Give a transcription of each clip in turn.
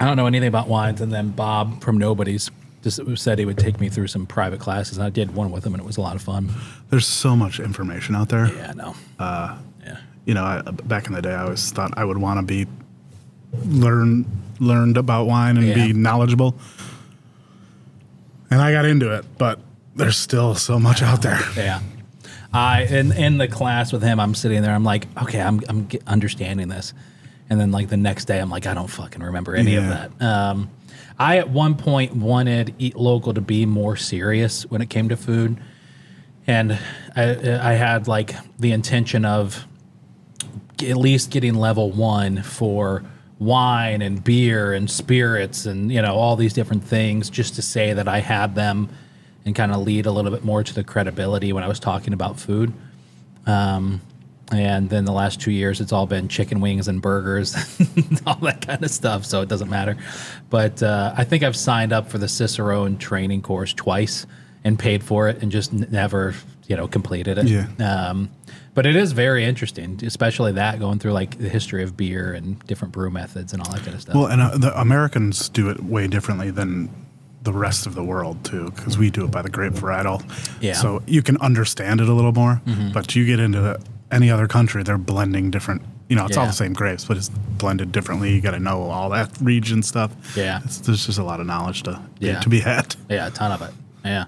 I don't know anything about wines, and then Bob from Nobody's just said he would take me through some private classes, and I did one with him, and it was a lot of fun. There's so much information out there. Yeah, no. Uh, yeah. You know, I, back in the day, I always thought I would want to be learn learned about wine and Yeah. be knowledgeable, and I got into it. But there's still so much out there. Yeah. I in in the class with him, I'm sitting there. I'm like, okay, I'm I'm understanding this, and then like the next day, I'm like, I don't fucking remember any of that. Um, I at one point wanted Eat Local to be more serious when it came to food, and I I had like the intention of at least getting level one for wine and beer and spirits and you know all these different things just to say that I had them and kind of lead a little bit more to the credibility when I was talking about food. Um, and then the last two years, it's all been chicken wings and burgers, and all that kind of stuff. So it doesn't matter. But uh, I think I've signed up for the Cicerone training course twice and paid for it and just n- never, you know, completed it. Yeah. Um, but it is very interesting, especially that going through like the history of beer and different brew methods and all that kind of stuff. Well, and uh, the Americans do it way differently than the rest of the world too, because we do it by the grape varietal. Yeah. So you can understand it a little more, but you get into any other country, they're blending different. You know, it's all the same grapes, but it's blended differently. You got to know all that region stuff. Yeah. It's, there's just a lot of knowledge to Yeah. to be had. Yeah, a ton of it. Yeah.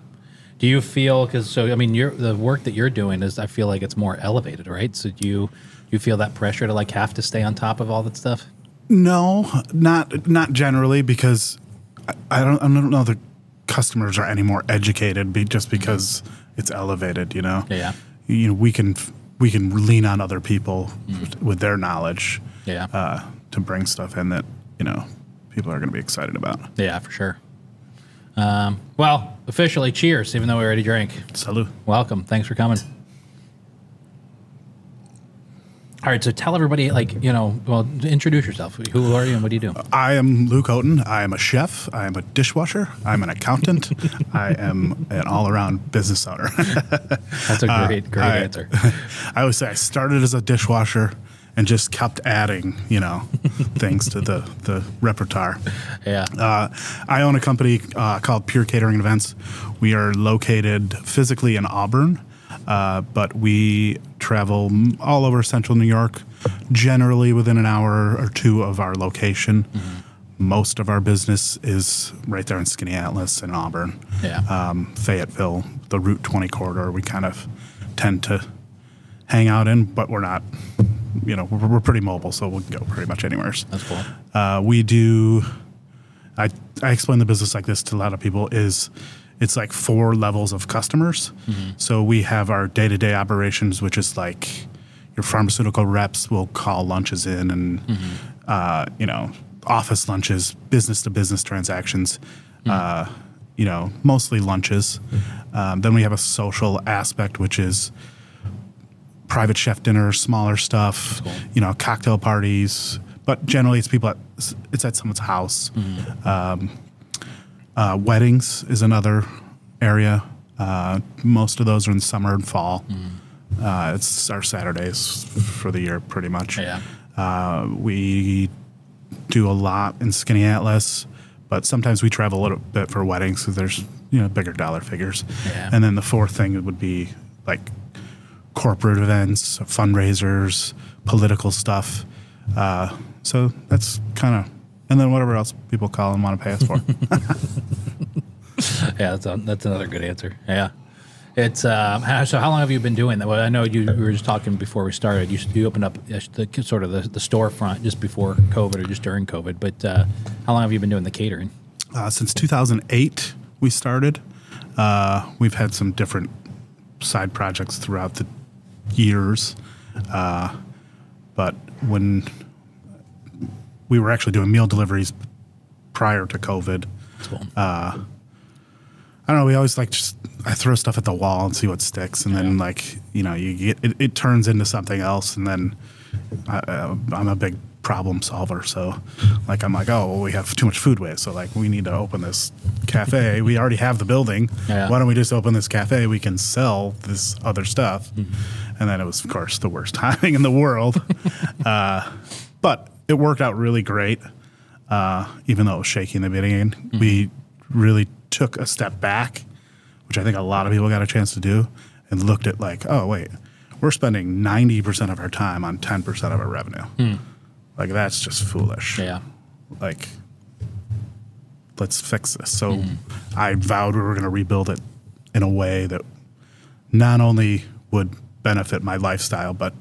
Do you feel because so I mean, you're the work that you're doing is I feel like it's more elevated, right? So do you you feel that pressure to like have to stay on top of all that stuff? No, not not generally because I, I don't I don't know the customers are any more educated be, just because it's elevated. You know. Yeah. You know we can we can lean on other people with their knowledge. Yeah. Uh, to bring stuff in that you know people are going to be excited about. Yeah, for sure. Um, well, officially, cheers! Even though we already drank. Salud. Welcome. Thanks for coming. All right, so tell everybody, like you know, well, introduce yourself. Who are you and what do you do? I am Luke Houghton. I am a chef. I am a dishwasher. I'm an accountant. I am an all-around business owner. That's a great, great Uh, I, answer. I always say I started as a dishwasher and just kept adding, you know, things to the the repertoire. Yeah. Uh, I own a company uh, called Pure Catering Events. We are located physically in Auburn, uh, but we travel all over central New York, generally within an hour or two of our location. Most of our business is right there in Skaneateles in Auburn. Yeah. Um, Fayetteville, the Route 20 corridor, we kind of tend to hang out in, but we're not, you know, we're, we're pretty mobile, so we can go pretty much anywhere. That's cool. Uh, we do. I I explain the business like this to a lot of people. Is it's like four levels of customers. So we have our day to day operations, which is like your pharmaceutical reps will call lunches in, and uh, you know office lunches, business to business transactions. Uh, you know, mostly lunches. Um, then we have a social aspect, which is private chef dinners, smaller stuff, you know, cocktail parties. But generally, it's people at it's at someone's house. Um, uh, weddings is another area. Uh, most of those are in summer and fall. Uh, it's our Saturdays for the year, pretty much. Yeah. Uh, we do a lot in Skaneateles, but sometimes we travel a little bit for weddings because there's you know bigger dollar figures. Yeah. And then the fourth thing would be like corporate events, fundraisers, political stuff. Uh, so that's kind of, and then whatever else people call and want to pay us for. Yeah, that's, a, that's another good answer. Yeah. It's how, so. How long have you been doing that? Well, I know you we were just talking before we started. You, you opened up uh, the sort of the, the storefront just before COVID or just during COVID. But uh, how long have you been doing the catering? uh, since 2008, we started. Uh, we've had some different side projects throughout the years. Uh, but when we were actually doing meal deliveries prior to COVID, Cool. I don't know. We always like just I throw stuff at the wall and see what sticks, and then like you know you get it, it turns into something else, and then I, uh, I'm a big problem solver, so like I'm like oh well, we have too much food waste, so like we need to open this cafe. we already have the building. Yeah. Why don't we just open this cafe? We can sell this other stuff, and then it was of course the worst timing in the world, uh, but it worked out really great. uh, even though it was shaky in the beginning. We really took a step back, which I think a lot of people got a chance to do, and looked at like, oh wait, we're spending ninety percent of our time on ten percent of our revenue. Like that's just foolish. Yeah. Like, let's fix this. So I vowed we were going to rebuild it in a way that not only would benefit my lifestyle, but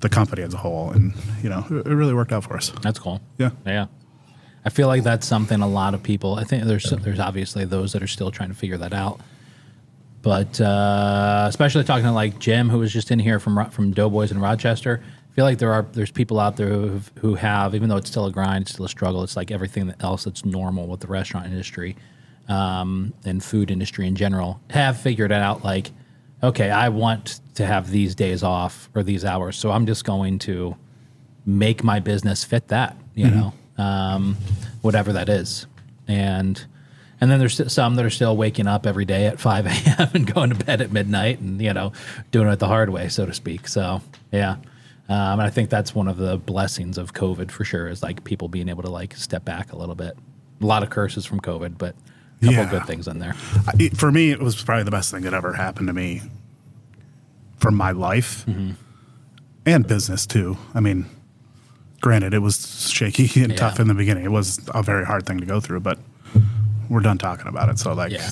the company as a whole. And, you know, it it really worked out for us. That's cool. Yeah. Yeah. I feel like that's something a lot of people. I think there's there's obviously those that are still trying to figure that out. But uh, especially talking to like Jim, who was just in here from from Doughboys in Rochester, I feel like there are there's people out there who who have even though it's still a grind, it's still a struggle. It's like everything else that's normal with the restaurant industry um, and food industry in general have figured it out. Like, okay, I want to have these days off or these hours, so I'm just going to make my business fit that, you know, um, whatever that is. And and then there's some that are still waking up every day at 5 a.m. and going to bed at midnight and, you know, doing it the hard way, so to speak. So, yeah. Um, and I think that's one of the blessings of COVID for sure is like people being able to like step back a little bit. A lot of curses from COVID, but couple Yeah. good things in there. I- for me, it was probably the best thing that ever happened to me from my life mm-hmm. and business too. I mean, granted, it was shaky and Yeah. tough in the beginning. It was a very hard thing to go through, but we're done talking about it. So, like, Yeah.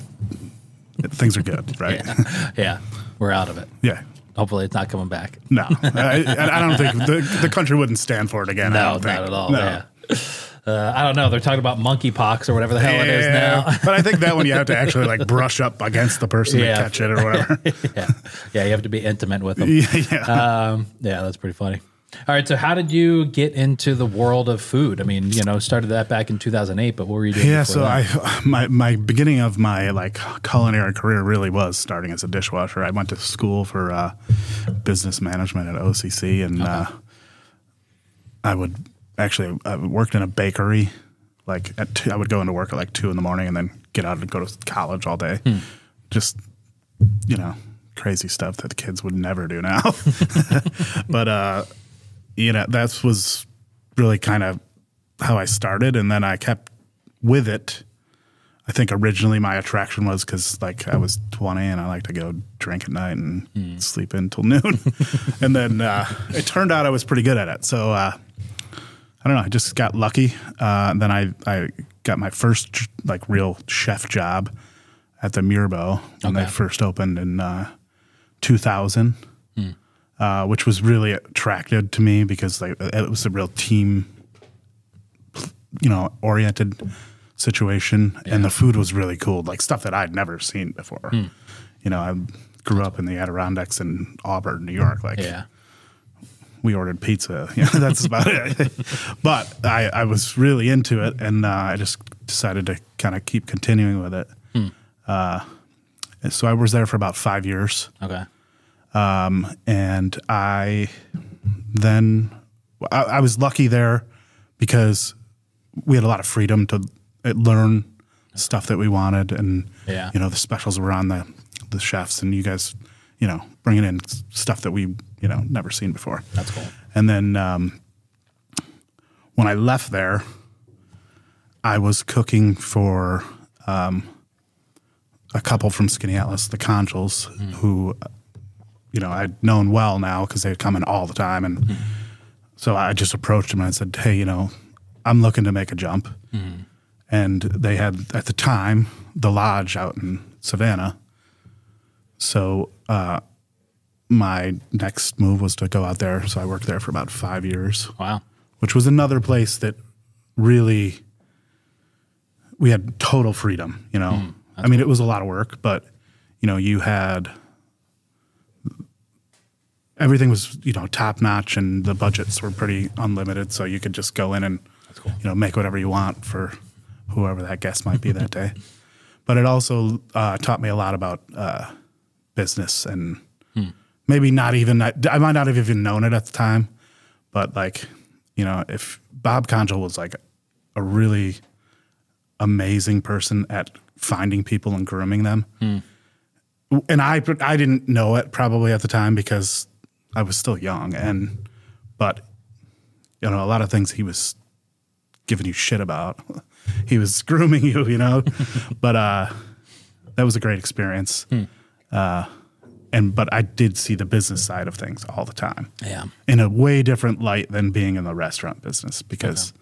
things are good, right? Yeah. yeah. We're out of it. yeah. Hopefully it's not coming back. No, I, I don't think the, the country wouldn't stand for it again. I No, not at all. No. Yeah. Uh, I don't know. They're talking about monkeypox or whatever the hell it is now. but I think that one you have to actually like brush up against the person Yeah. to catch it or whatever. yeah. Yeah. You have to be intimate with them. yeah, yeah. Um, yeah, that's pretty funny. All right. So, how did you get into the world of food? I mean, you know, started that back in 2008, but what were you doing? Yeah, so that? I my my beginning of my like culinary career really was starting as a dishwasher. I went to school for uh, business management at OCC, and uh, I would actually I worked in a bakery. Like at two, I would go into work at like two in the morning, and then get out and go to college all day. Just you know, crazy stuff that the kids would never do now. but uh, you know, that was really kind of how I started, and then I kept with it. I think originally my attraction was because like I was 20 and I like to go drink at night and sleep in till noon, and then uh, it turned out I was pretty good at it. So uh, I don't know, I just got lucky. Uh, then I I got my first like real chef job at the Mirbeau when they first opened in uh, 2000 uh, which was really attractive to me because like it was a real team, you know, oriented situation, and the food was really cool, like stuff that I'd never seen before. You know, I grew up in the Adirondacks in Auburn, New York. Like, yeah. We ordered pizza. Yeah, that's about it. But I, I was really into it, and uh, I just decided to kind of keep continuing with it. Uh, and so I was there for about five years Okay. and I then I, I was lucky there because we had a lot of freedom to uh, learn stuff that we wanted, and Yeah. you know the specials were on the the chefs, and you guys, you know, bringing in stuff that we you know never seen before. That's cool. And then um, when I left there, I was cooking for um, a couple from Skaneateles, the Congels, who, you know, I'd known well now because they'd come in all the time. And so I just approached them and I said, hey, you know, I'm looking to make a jump. And they had, at the time, the lodge out in Savannah. So uh, my next move was to go out there. So I worked there for about five years, Wow. which was another place that really we had total freedom. You know, I mean, it was a lot of work, but you know, you had everything was you know top notch, and the budgets were pretty unlimited, so you could just go in and cool. you know make whatever you want for whoever that guest might be that day. But it also uh, taught me a lot about uh, business and maybe not even I, I might not have even known it at the time, but like you know if Bob Congel was like a really amazing person at finding people and grooming them, and I I didn't know it probably at the time because I was still young and but you know a lot of things he was giving you shit about. he was grooming you, you know. but uh, that was a great experience. Uh, and but I did see the business side of things all the time Yeah. in a way different light than being in the restaurant business because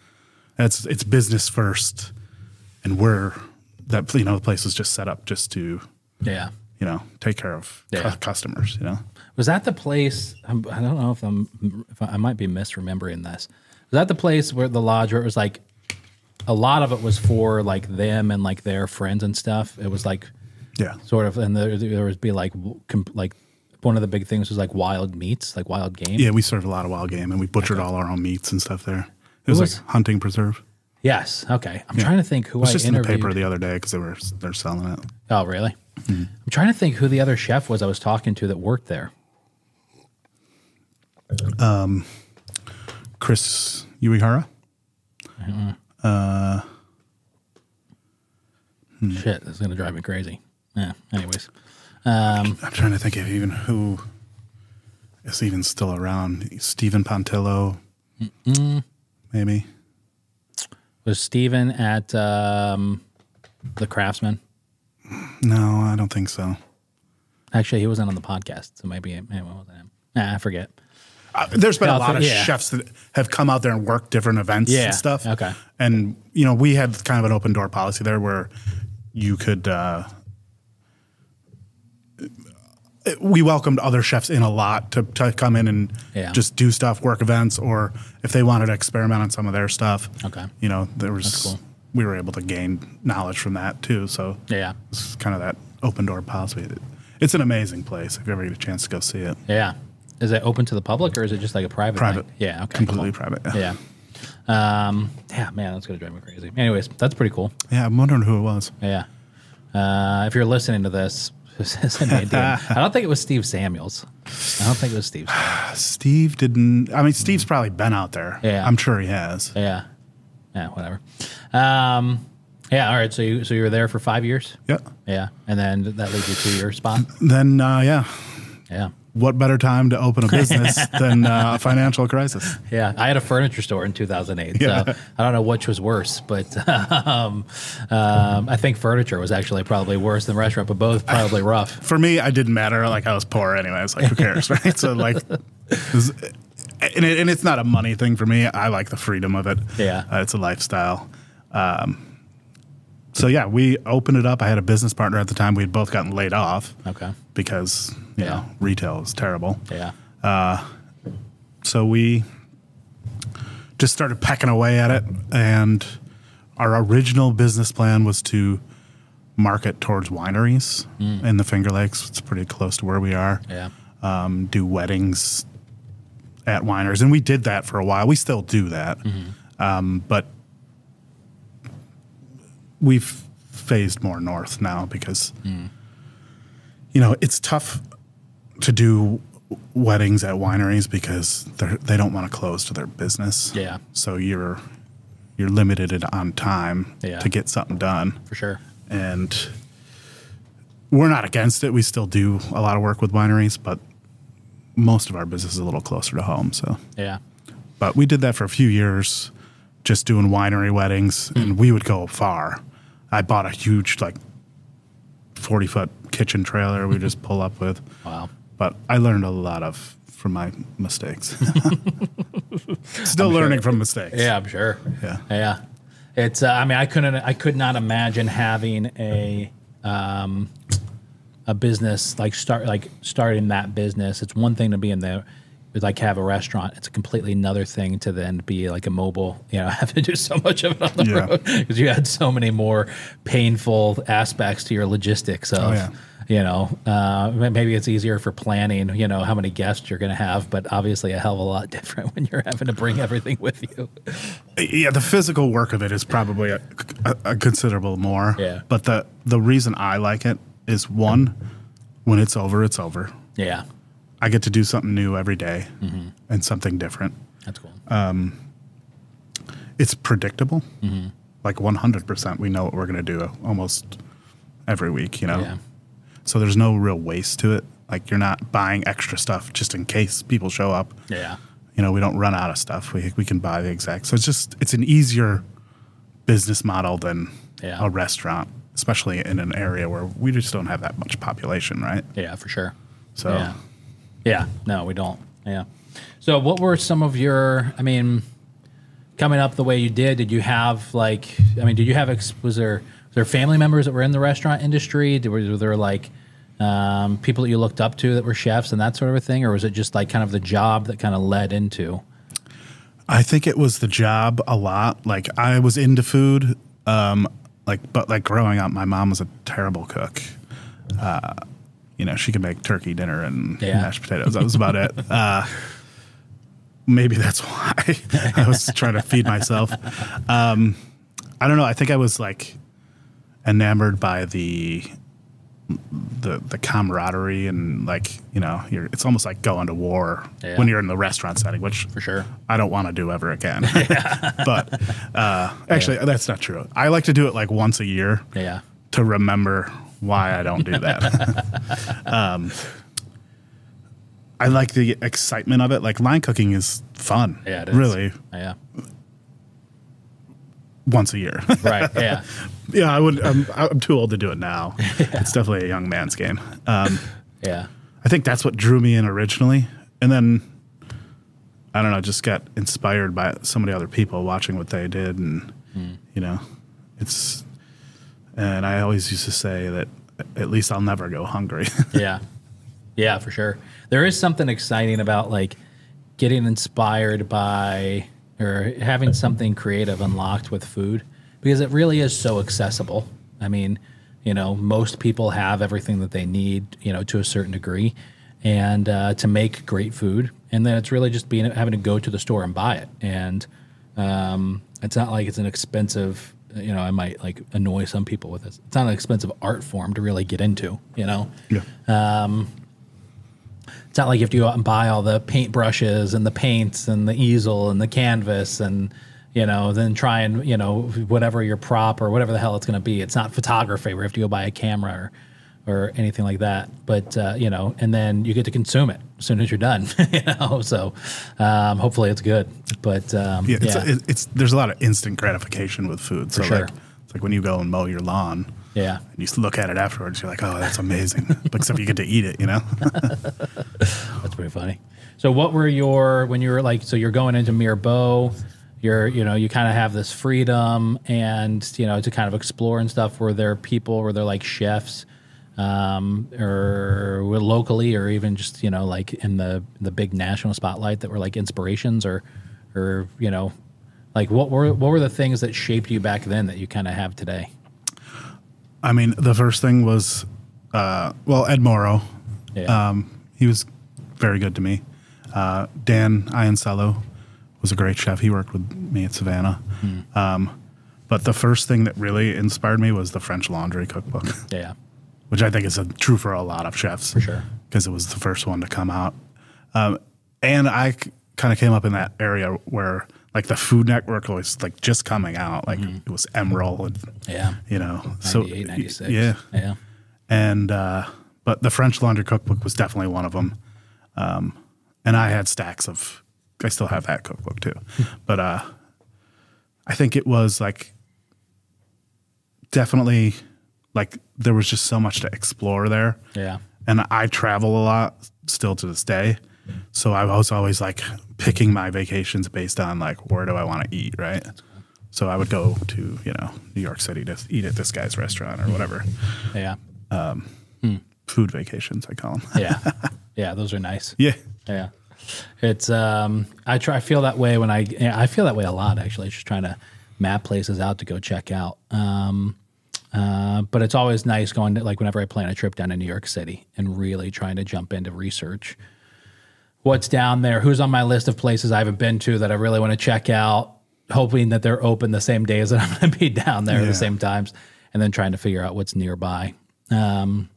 that's it's business first, and we're that you know the place was just set up just to Yeah. you know take care of cu- customers. You know, Was that the place? I'm, I don't know if I'm. If I, I might be misremembering this. Was that the place where the lodge where it was like a lot of it was for like them and like their friends and stuff. It was like yeah, sort of, and there, there would be like like one of the big things was like wild meats, like wild game. yeah. We served a lot of wild game, and we butchered all our own meats and stuff there. It was, was- like hunting preserve. Yes. Okay. I'm trying to think who It was I just in the paper the other day because they were they're selling it. Oh, really? Mm-hmm. I'm trying to think who the other chef was I was talking to that worked there. Um, Chris Uehara. Shit, this is gonna drive me crazy. Yeah. Anyways, I'm trying to think of even who is even still around. Stephen Pontillo, maybe. was Stephen at um, the Craftsman? No, I don't think so. Actually, he wasn't on the podcast, so maybe it, maybe it wasn't him. Nah, I forget. Uh, there's been a lot of yeah. chefs that have come out there and worked different events Yeah, and stuff. okay. And you know, we had kind of an open door policy there where you could. Uh, we welcomed other chefs in a lot to, to come in and Yeah. just do stuff, work events, or if they wanted to experiment on some of their stuff. Okay. You know, there was cool. we were able to gain knowledge from that too. So Yeah, it's kind of that open door policy. It's an amazing place if you ever get a chance to go see it. yeah. Is it open to the public or is it just like a private? Private. Yeah. Okay. Completely cool. private. Yeah. Um, yeah, man, that's gonna drive me crazy. Anyways, that's pretty cool. Yeah, I'm wondering who it was. Yeah. Uh, if you're listening to this, send me a DM. I don't think it was Steve Samuels. I don't think it was Steve. Samuels. Steve didn't. I mean, Steve's probably been out there. Yeah. I'm sure he has. Yeah. Yeah. Whatever. Um, yeah. All right. So you so you were there for five years. Yeah. Yeah, and then that leads you to your spot. Then, uh, yeah, Yeah. What better time to open a business than uh, a financial crisis? Yeah, I had a furniture store in 2008. Yeah. So I don't know which was worse, but um, um, I think furniture was actually probably worse than restaurant, but both probably rough. For me, it didn't matter. Like I was poor anyway. It's like who cares, right? So like, was- and, it, and it's not a money thing for me. I like the freedom of it. Yeah. uh, it's a lifestyle. Um, so yeah, we opened it up. I had a business partner at the time. We had both gotten laid off Okay. because you Yeah. know retail is terrible. Yeah. So we just started pecking away at it, and our original business plan was to market towards wineries in the Finger Lakes. It's pretty close to where we are. Yeah. Um, do weddings at wineries, and we did that for a while. We still do that, um, but we've phased more north now because you know it's tough to do weddings at wineries because they they don't want to close to their business. Yeah. So you're you're limited on time Yeah. to get something done, For sure. and we're not against it. We still do a lot of work with wineries, but most of our business is a little closer to home. So, Yeah. but we did that for a few years, just doing winery weddings, and mm. we would go far. I bought a huge like forty foot kitchen trailer we just pull up with Wow. but I learned a lot of from my mistakes. Still learning from mistakes. Yeah, I'm sure. Yeah. Yeah. It's. Uh, I mean, I couldn't. I could not imagine having a um, a business like start like starting that business. It's one thing to be in there. Like have a restaurant, it's a completely another thing to then be like a mobile. You know, have to do so much of it on the Yeah. road because you had so many more painful aspects to your logistics of Oh, yeah. you know, uh, maybe it's easier for planning, you know, how many guests you're going to have, but obviously a hell of a lot different when you're having to bring everything with you. Yeah, the physical work of it is probably a, a, a considerable more. Yeah. But the the reason I like it is one, when it's over, it's over. Yeah, I get to do something new every day Mm-hmm. and something different. that's cool. It's predictable. Mm-hmm. Like 100%, we know what we're going to do almost every week, you know? yeah, So there's no real waste to it. Like you're not buying extra stuff just in case people show up. yeah, you know we don't run out of stuff we, we can buy the exact so it's just it's an easier business model than Yeah. a restaurant, especially in an area where we just don't have that much population, right? Yeah, for sure. So Yeah. Yeah. No, we don't. Yeah. So, what were some of your? I mean, coming up the way you did, did you have like? I mean, did you have? Was there was there family members that were in the restaurant industry? Did, were there like um, people that you looked up to that were chefs and that sort of a thing, or was it just like kind of the job that kind of led into? I think it was the job a lot. Like I was into food, um, like but like growing up, my mom was a terrible cook. Uh, you know, she could make turkey dinner and Yeah. mashed potatoes. That was about it. Uh, maybe that's why I was trying to feed myself. Um, I don't know. I think I was like enamored by the the the camaraderie and like you know you're it's almost like going to war Yeah. when you're in the restaurant setting which For sure. I don't want to do ever again. but uh, actually, that's not true. I like to do it like once a year Yeah. to remember why I don't do that. um, I like the excitement of it. Like line cooking is fun. Yeah. It is. Really, Yeah. once a year. Right. Yeah. yeah, I would. I'm, I'm too old to do it now. It's definitely a young man's game. Um, Yeah. I think that's what drew me in originally, and then I don't know, just got inspired by so many other people watching what they did, and you know, it's. And I always used to say that at least I'll never go hungry. yeah. Yeah for sure. There is something exciting about like getting inspired by or having something creative unlocked with food because it really is so accessible. I mean you know most people have everything that they need you know to a certain degree and uh, to make great food. And then it's really just being having to go to the store and buy it. And um, it's not like it's an expensive you know i might like annoy some people with this. It's not an expensive art form to really get into you know? Yeah. Um, it's not like you have to go out and buy all the paint brushes and the paints and the easel and the canvas and you know then try and you know whatever your prop or whatever the hell it's going to be. It's not photography where you have to go buy a camera or or anything like that but uh, you know and then you get to consume it as soon as you're done you know so um, hopefully it's good but um, Yeah, it's, yeah It's, it's there's a lot of instant gratification with food. So sure. like, it's like when you go and mow your lawn, yeah and you look at it afterwards, you're like, oh, that's amazing. Except you get to eat it, you know. That's pretty funny. So, what were your when you were like? So you're going into Mirbeau. You're you know you kind of have this freedom and you know to kind of explore and stuff. Were there people? Were there like chefs, um, or locally, or even just you know like in the the big national spotlight that were like inspirations, or or you know like what were what were the things that shaped you back then that you kind of have today? I mean, the first thing was, uh, well, Ed Morrow. Yeah. Um, he was very good to me. Uh, Dan Iancello was a great chef. He worked with me at Savannah. Um, but the first thing that really inspired me was the French Laundry Cookbook, yeah. Which I think is a, true for a lot of chefs. For sure. Because it was the first one to come out. Um, and I kind of came up in that area where like the Food Network was like just coming out. Like it was Emeril and, Yeah. you know, so 98, 96. yeah Yeah. and uh, but the French Laundry Cookbook was definitely one of them. Um, and I had stacks of. I still have that cookbook too, but uh, I think it was like definitely like there was just so much to explore there. Yeah. And I travel a lot still to this day, so I was always like picking my vacations based on like where do I want to eat, right? So I would go to you know New York City to eat at this guy's restaurant or whatever Yeah. food vacations I call them. Yeah. yeah. Those are nice. yeah. Yeah, it's um, I try. I feel that way when I. I feel that way a lot actually. Just trying to map places out to go check out. Um, uh, but it's always nice going to like whenever I plan a trip down to New York City and really trying to jump into research. What's down there? Who's on my list of places I haven't been to that I really want to check out? Hoping that they're open the same days that I'm going to be down there at the same times, and then trying to figure out what's nearby. Um,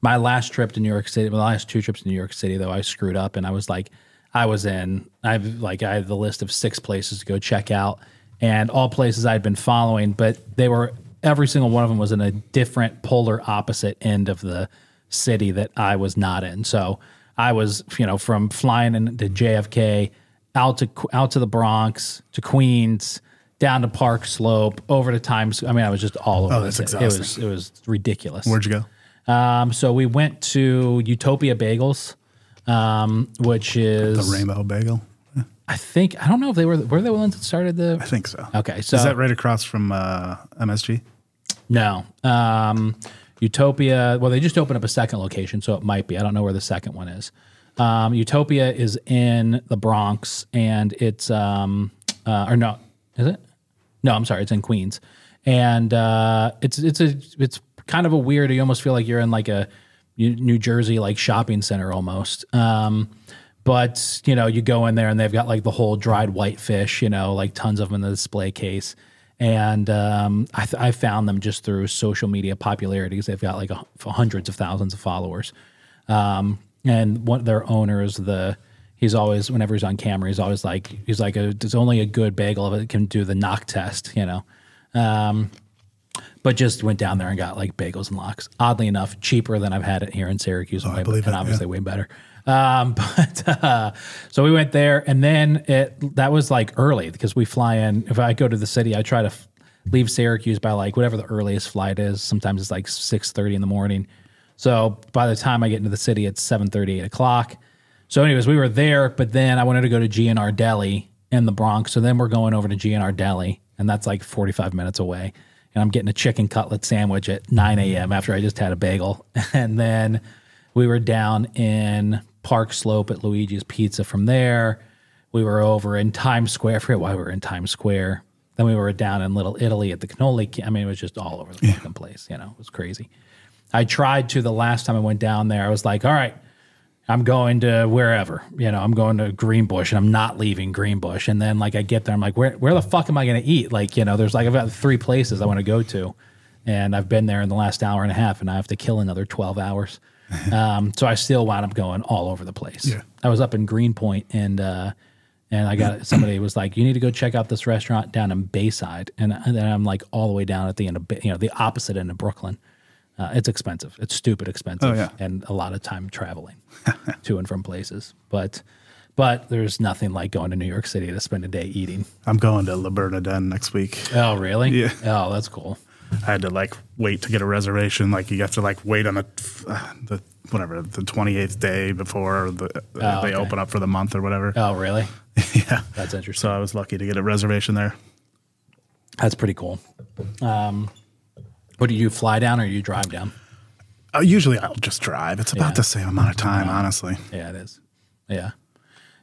my last trip to New York City, my last two trips to New York City, though, I screwed up and I was like, I was in, I've like, I had the list of six places to go check out and all places I'd been following, but they were, every single one of them was in a different polar opposite end of the city that I was not in. So I was, you know, from flying into JFK out to, out to the Bronx, to Queens, down to Park Slope, over to Times. I mean, I was just all over. Oh, that's city. It was exhausting. it was ridiculous. Where'd you go? Um, so we went to Utopia Bagels, um, which is The Rainbow Bagel. I think I don't know if they were were they the ones that started the. I think so. Okay, so Is that right across from uh, MSG? No. Um, Utopia, well, they just opened up a second location, so it might be. I don't know where the second one is. Um, Utopia is in the Bronx, and it's, um, uh, or no, is it? No, I'm sorry, it's in Queens, and uh, it's it's a it's kind of a weird. You almost feel like you're in like a New New Jersey like shopping center almost. Um, but you know, you go in there and they've got like the whole dried whitefish, you know, like tons of them in the display case. And um, I, th- I found them just through social media popularities. They've got like a, hundreds of thousands of followers. Um, and one their owners, the he's always whenever he's on camera, he's always like he's like a, there's only a good bagel that can do the knock test, you know. Um, but just went down there and got like bagels and lox. Oddly enough, cheaper than I've had it here in Syracuse, and, way, believe and it, obviously way better. Um, but uh, so we went there, and then it that was like early because we fly in. If I go to the city, I try to leave Syracuse by like whatever the earliest flight is. Sometimes it's like six thirty in the morning. So by the time I get into the city, it's seven thirty, eight o'clock. So, anyways, we were there, but then I wanted to go to GNR Deli in the Bronx. So then we're going over to GNR Deli, and that's like 45 minutes away. And I'm getting a chicken cutlet sandwich at 9 a.m. after I just had a bagel. And then we were down in Park Slope at Luigi's Pizza from there. We were over in Times Square. I forget why we were in Times Square. Then we were down in Little Italy at the cannoli. I mean, it was just all over the fucking place. You know, it was crazy. I tried to the last time I went down there. I was like, all right, I'm going to wherever, you know, I'm going to Greenbush and I'm not leaving Greenbush. And then like I get there, I'm like, where, where the fuck am I going to eat? Like, you know, there's like, I've got three places I want to go to and I've been there in the last hour and a half and I have to kill another 12 hours. um, so I still wound up going all over the place. Yeah. I was up in Greenpoint and, uh, and I got somebody was like, "You need to go check out this restaurant down in Bayside," and, and then I'm like all the way down at the end of you know the opposite end of Brooklyn. Uh, it's expensive. It's stupid expensive, Oh, yeah. and a lot of time traveling to and from places. But but there's nothing like going to New York City to spend a day eating. I'm going to La Bernardin next week. Oh, really? Yeah. Oh, that's cool. I had to like wait to get a reservation. Like you have to like wait on the uh, the whatever the 28th day before the, Oh, they okay. open up for the month or whatever. Oh, really? yeah. That's interesting. So I was lucky to get a reservation there. That's pretty cool. Um, what do you fly down or you drive down? Uh, usually I'll just drive. It's about Yeah. the same amount of time, honestly. Yeah, it is. Yeah.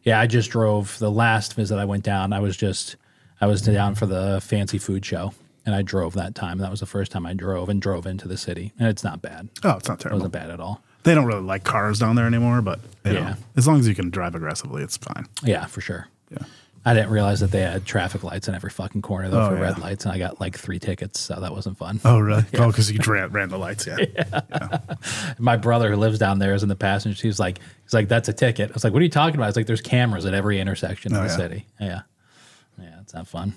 Yeah, I just drove the last visit I went down. I was just I was down for the fancy food show and I drove that time. That was the first time I drove and drove into the city. And it's not bad. Oh, it's not terrible. It wasn't bad at all. They don't really like cars down there anymore, but you know, Yeah. as long as you can drive aggressively, it's fine. Yeah, for sure. Yeah. I didn't realize that they had traffic lights in every fucking corner though Oh, for yeah. red lights and I got like 3 tickets, so that wasn't fun. Oh, really? Oh, because you ran, ran the lights. Yeah. Yeah. My brother who lives down there is in the passenger. He's like, he's like, that's a ticket. I was like, what are you talking about? It's like, there's cameras at every intersection in Oh, the yeah. city. Yeah, yeah, it's not fun.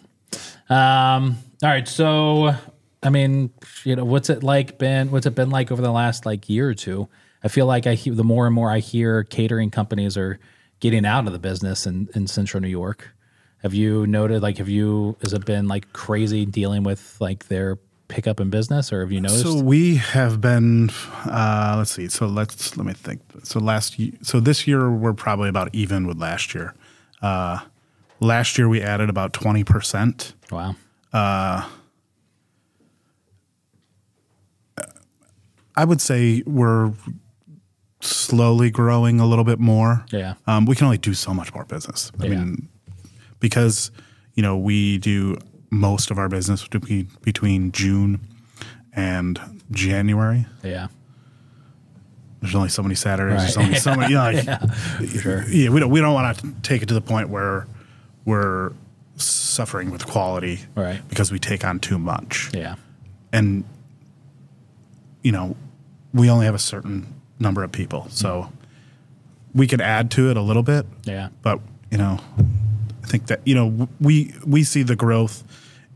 Um, all right, so I mean, you know, what's it like been? What's it been like over the last like year or two? I feel like I hear the more and more I hear catering companies are getting out of the business in, in central New York. Have you noted like have you has it been like crazy dealing with like their pickup in business or have you noticed? So we have been. Uh, let's see. So let's let me think. So last. So this year we're probably about even with last year. Uh, last year we added about twenty percent. Wow. I would say we're slowly growing a little bit more. Yeah. Um, we can only do so much more business. I Yeah. mean, because you know we do most of our business between between June and January. Yeah. There's only so many Saturdays. Right. There's only so many. You know, like, For sure. yeah, we don't we don't want to take it to the point where we're suffering with quality, Right. Because we take on too much, Yeah. and you know, we only have a certain number of people, mm-hmm. so we can add to it a little bit, Yeah. but you know, I think that you know we we see the growth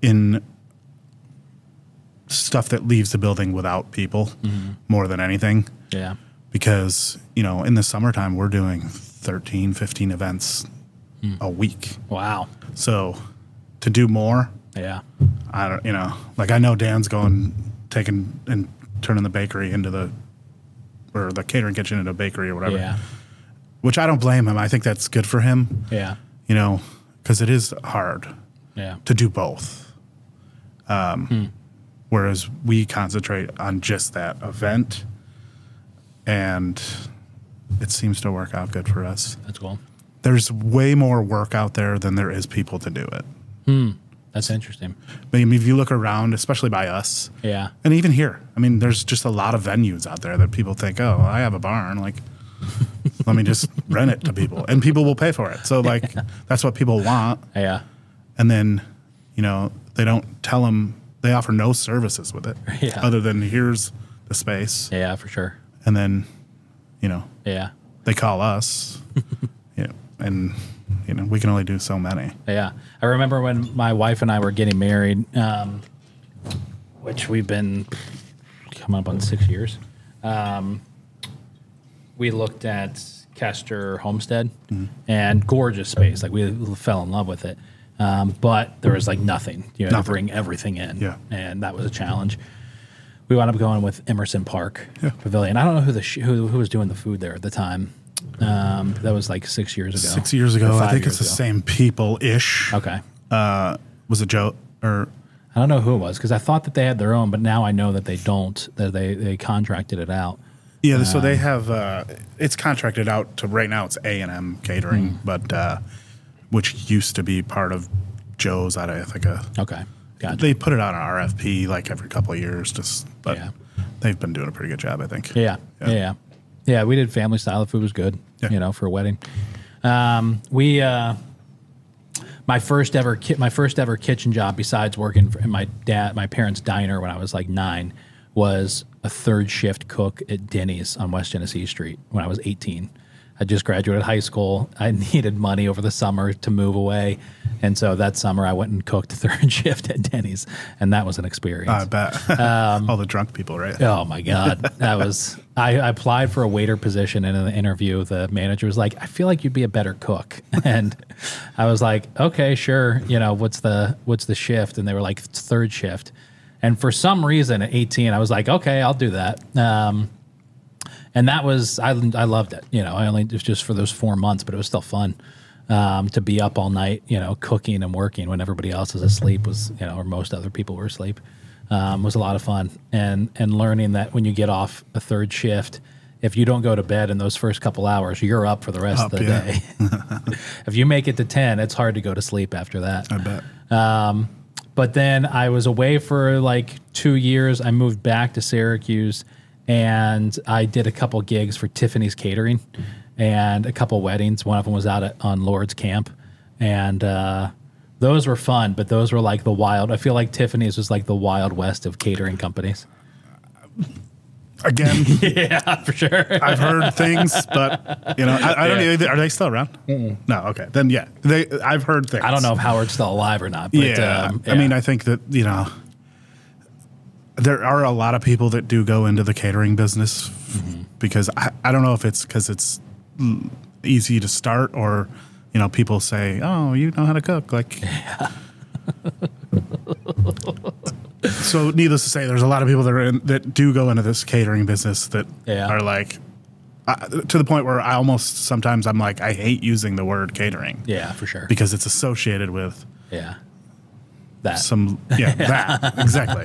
in stuff that leaves the building without people mm-hmm. more than anything Yeah. because you know in the summertime we're doing 13 15 events a week Wow. so to do more Yeah. I don't, you know, like I know Dan's going, taking and turning the bakery into the, or the catering kitchen into a bakery or whatever. Yeah. Which I don't blame him. I think that's good for him. Yeah. You know, because it is hard Yeah. to do both. Um, Whereas we concentrate on just that event, and it seems to work out good for us. That's cool. There's way more work out there than there is people to do it. Hmm. That's interesting. I mean, if you look around, especially by us, Yeah. and even here, I mean, there's just a lot of venues out there that people think, oh, I have a barn, like. let me just rent it to people, and people will pay for it. So, like, that's what people want. Yeah. and then you know they don't tell them they offer no services with it Yeah. other than here's the space Yeah, for sure. and then you know Yeah. they call us and you know we can only do so many Yeah. I remember when my wife and I were getting married, um, which we've been coming up on six years. Um, we looked at Kester Homestead and gorgeous space. Like we fell in love with it. Um, but there was like nothing. You had to bring everything in. Yeah. And that was a challenge. We wound up going with Emerson Park Yeah. Pavilion. I don't know who the sh- who, who was doing the food there at the time. Um, that was like six years ago. six years ago i think it's the ago. same people ish Okay. uh, was it joe or I don't know who it was because I thought that they had their own, but now I know that they don't. That they they contracted it out. yeah so they have uh, it's contracted out to right now it's a&m catering but uh, which used to be part of joe's out of ithaca Okay, gotcha. They put it on an RFP like every couple of years, just but Yeah. they've been doing a pretty good job, I think. yeah, yeah, yeah, yeah. We did family style. The food was good. Yeah. You know, for a wedding. Um, we uh, my first ever ki- my first ever kitchen job besides working for in my dad my parents' diner when I was like nine was a third shift cook at Denny's on West Genesee Street when I was 18. I just graduated high school. I needed money over the summer to move away. And so that summer I went and cooked third shift at Denny's and that was an experience. I bet all the drunk people, right? Oh my god, that was. I, I applied for a waiter position, and in the interview, the manager was like, "I feel like you'd be a better cook," and I was like, "Okay, sure. You know, what's the what's the shift?" And they were like, "It's third shift." And for some reason, at 18, I was like, "Okay, I'll do that." Um, and that was I I loved it. You know, I only it was just for those four months, but it was still fun. Um, to be up all night, you know, cooking and working when everybody else is asleep was, you know, or most other people were asleep, um, was a lot of fun. And and learning that when you get off a third shift, if you don't go to bed in those first couple hours, you're up for the rest Up, of the yeah. day. if you make it to ten, it's hard to go to sleep after that. I bet. But then I was away for like two years. I moved back to Syracuse and I did a couple gigs for Tiffany's Catering and a couple weddings. One of them was out at, on Lord's Camp. And uh, those were fun, but those were like the wild. I feel like Tiffany's was like the wild west of catering companies. Again, yeah, for sure. I've heard things, but you know, I, I don't. Yeah. know. Are they still around? No. Okay. Then yeah, they. I've heard things. I don't know if Howard's still alive or not. But, Yeah. um, I mean, I think that you know, there are a lot of people that do go into the catering business f- because I, I don't know if it's because it's easy to start or you know people say, oh, you know how to cook, like. so, needless to say, there's a lot of people that are in, that do go into this catering business that Yeah. are like. Uh, to the point where I almost sometimes I'm like I hate using the word catering yeah, for sure. because it's associated with Yeah. That. some yeah that exactly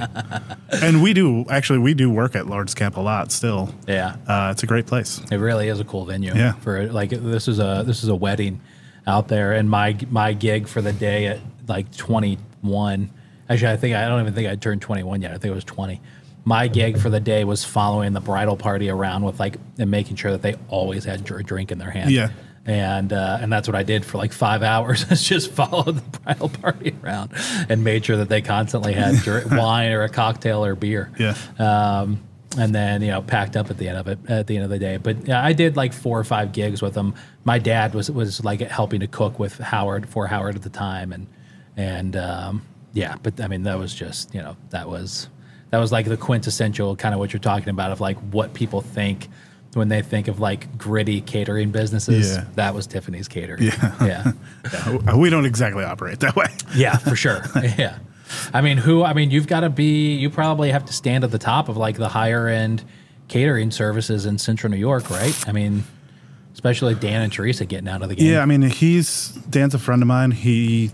and we do actually we do work at lord's camp a lot still yeah. uh, it's a great place It really is a cool venue. Yeah. For like this is a this is a wedding out there, and my my gig for the day at like 21. Actually, I think I don't even think I turned 21 yet. I think it was 20. My gig for the day was following the bridal party around with like and making sure that they always had a drink in their hand. Yeah. And uh, and that's what I did for like five hours. is just followed the bridal party around and made sure that they constantly had wine or a cocktail or beer yeah um, and then you know packed up at the end of it at the end of the day. But yeah, I did like four or five gigs with them. My dad was was like helping to cook with Howard for Howard at the time, and and um, yeah. But I mean, that was just you know that was that was like the quintessential kind of what you're talking about of like what people think when they think of like gritty catering businesses. Yeah. That was Tiffany's Catering. Yeah. yeah, Uh, we don't exactly operate that way yeah, for sure. Yeah. I mean, who? I mean, you've got to be. You probably have to stand at the top of like the higher end catering services in Central New York, right? I mean, especially Dan and Teresa getting out of the game. Yeah, I mean, he's Dan's a friend of mine. He,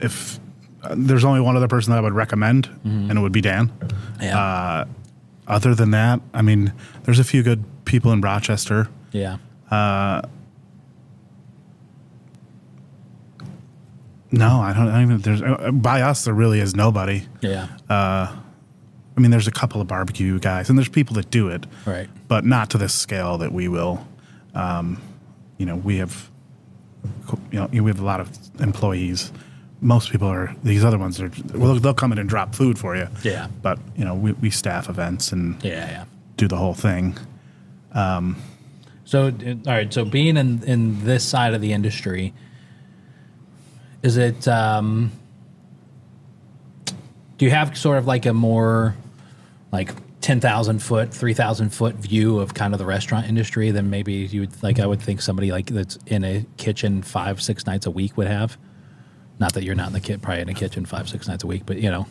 if uh, there's only one other person that I would recommend, and it would be Dan. yeah, Uh, other than that, I mean, there's a few good people in Rochester. yeah. Uh, No, I don't, I don't even. There's uh, by us, there really is nobody. yeah. Uh, I mean, there's a couple of barbecue guys, and there's people that do it, right. but not to this scale that we will. Um, you know, we have, you know, we have a lot of employees. Most people are these other ones are well, they'll come in and drop food for you. Yeah. But you know, we, we staff events and Yeah, yeah. do the whole thing. So, uh, all right. So, being in in this side of the industry, is it? Um, do you have sort of like a more like ten thousand foot, three thousand foot view of kind of the restaurant industry than maybe you would like? I would think somebody like that's in a kitchen five, six nights a week would have. Not that you're not in the kit, probably in a kitchen five, six nights a week, but you know,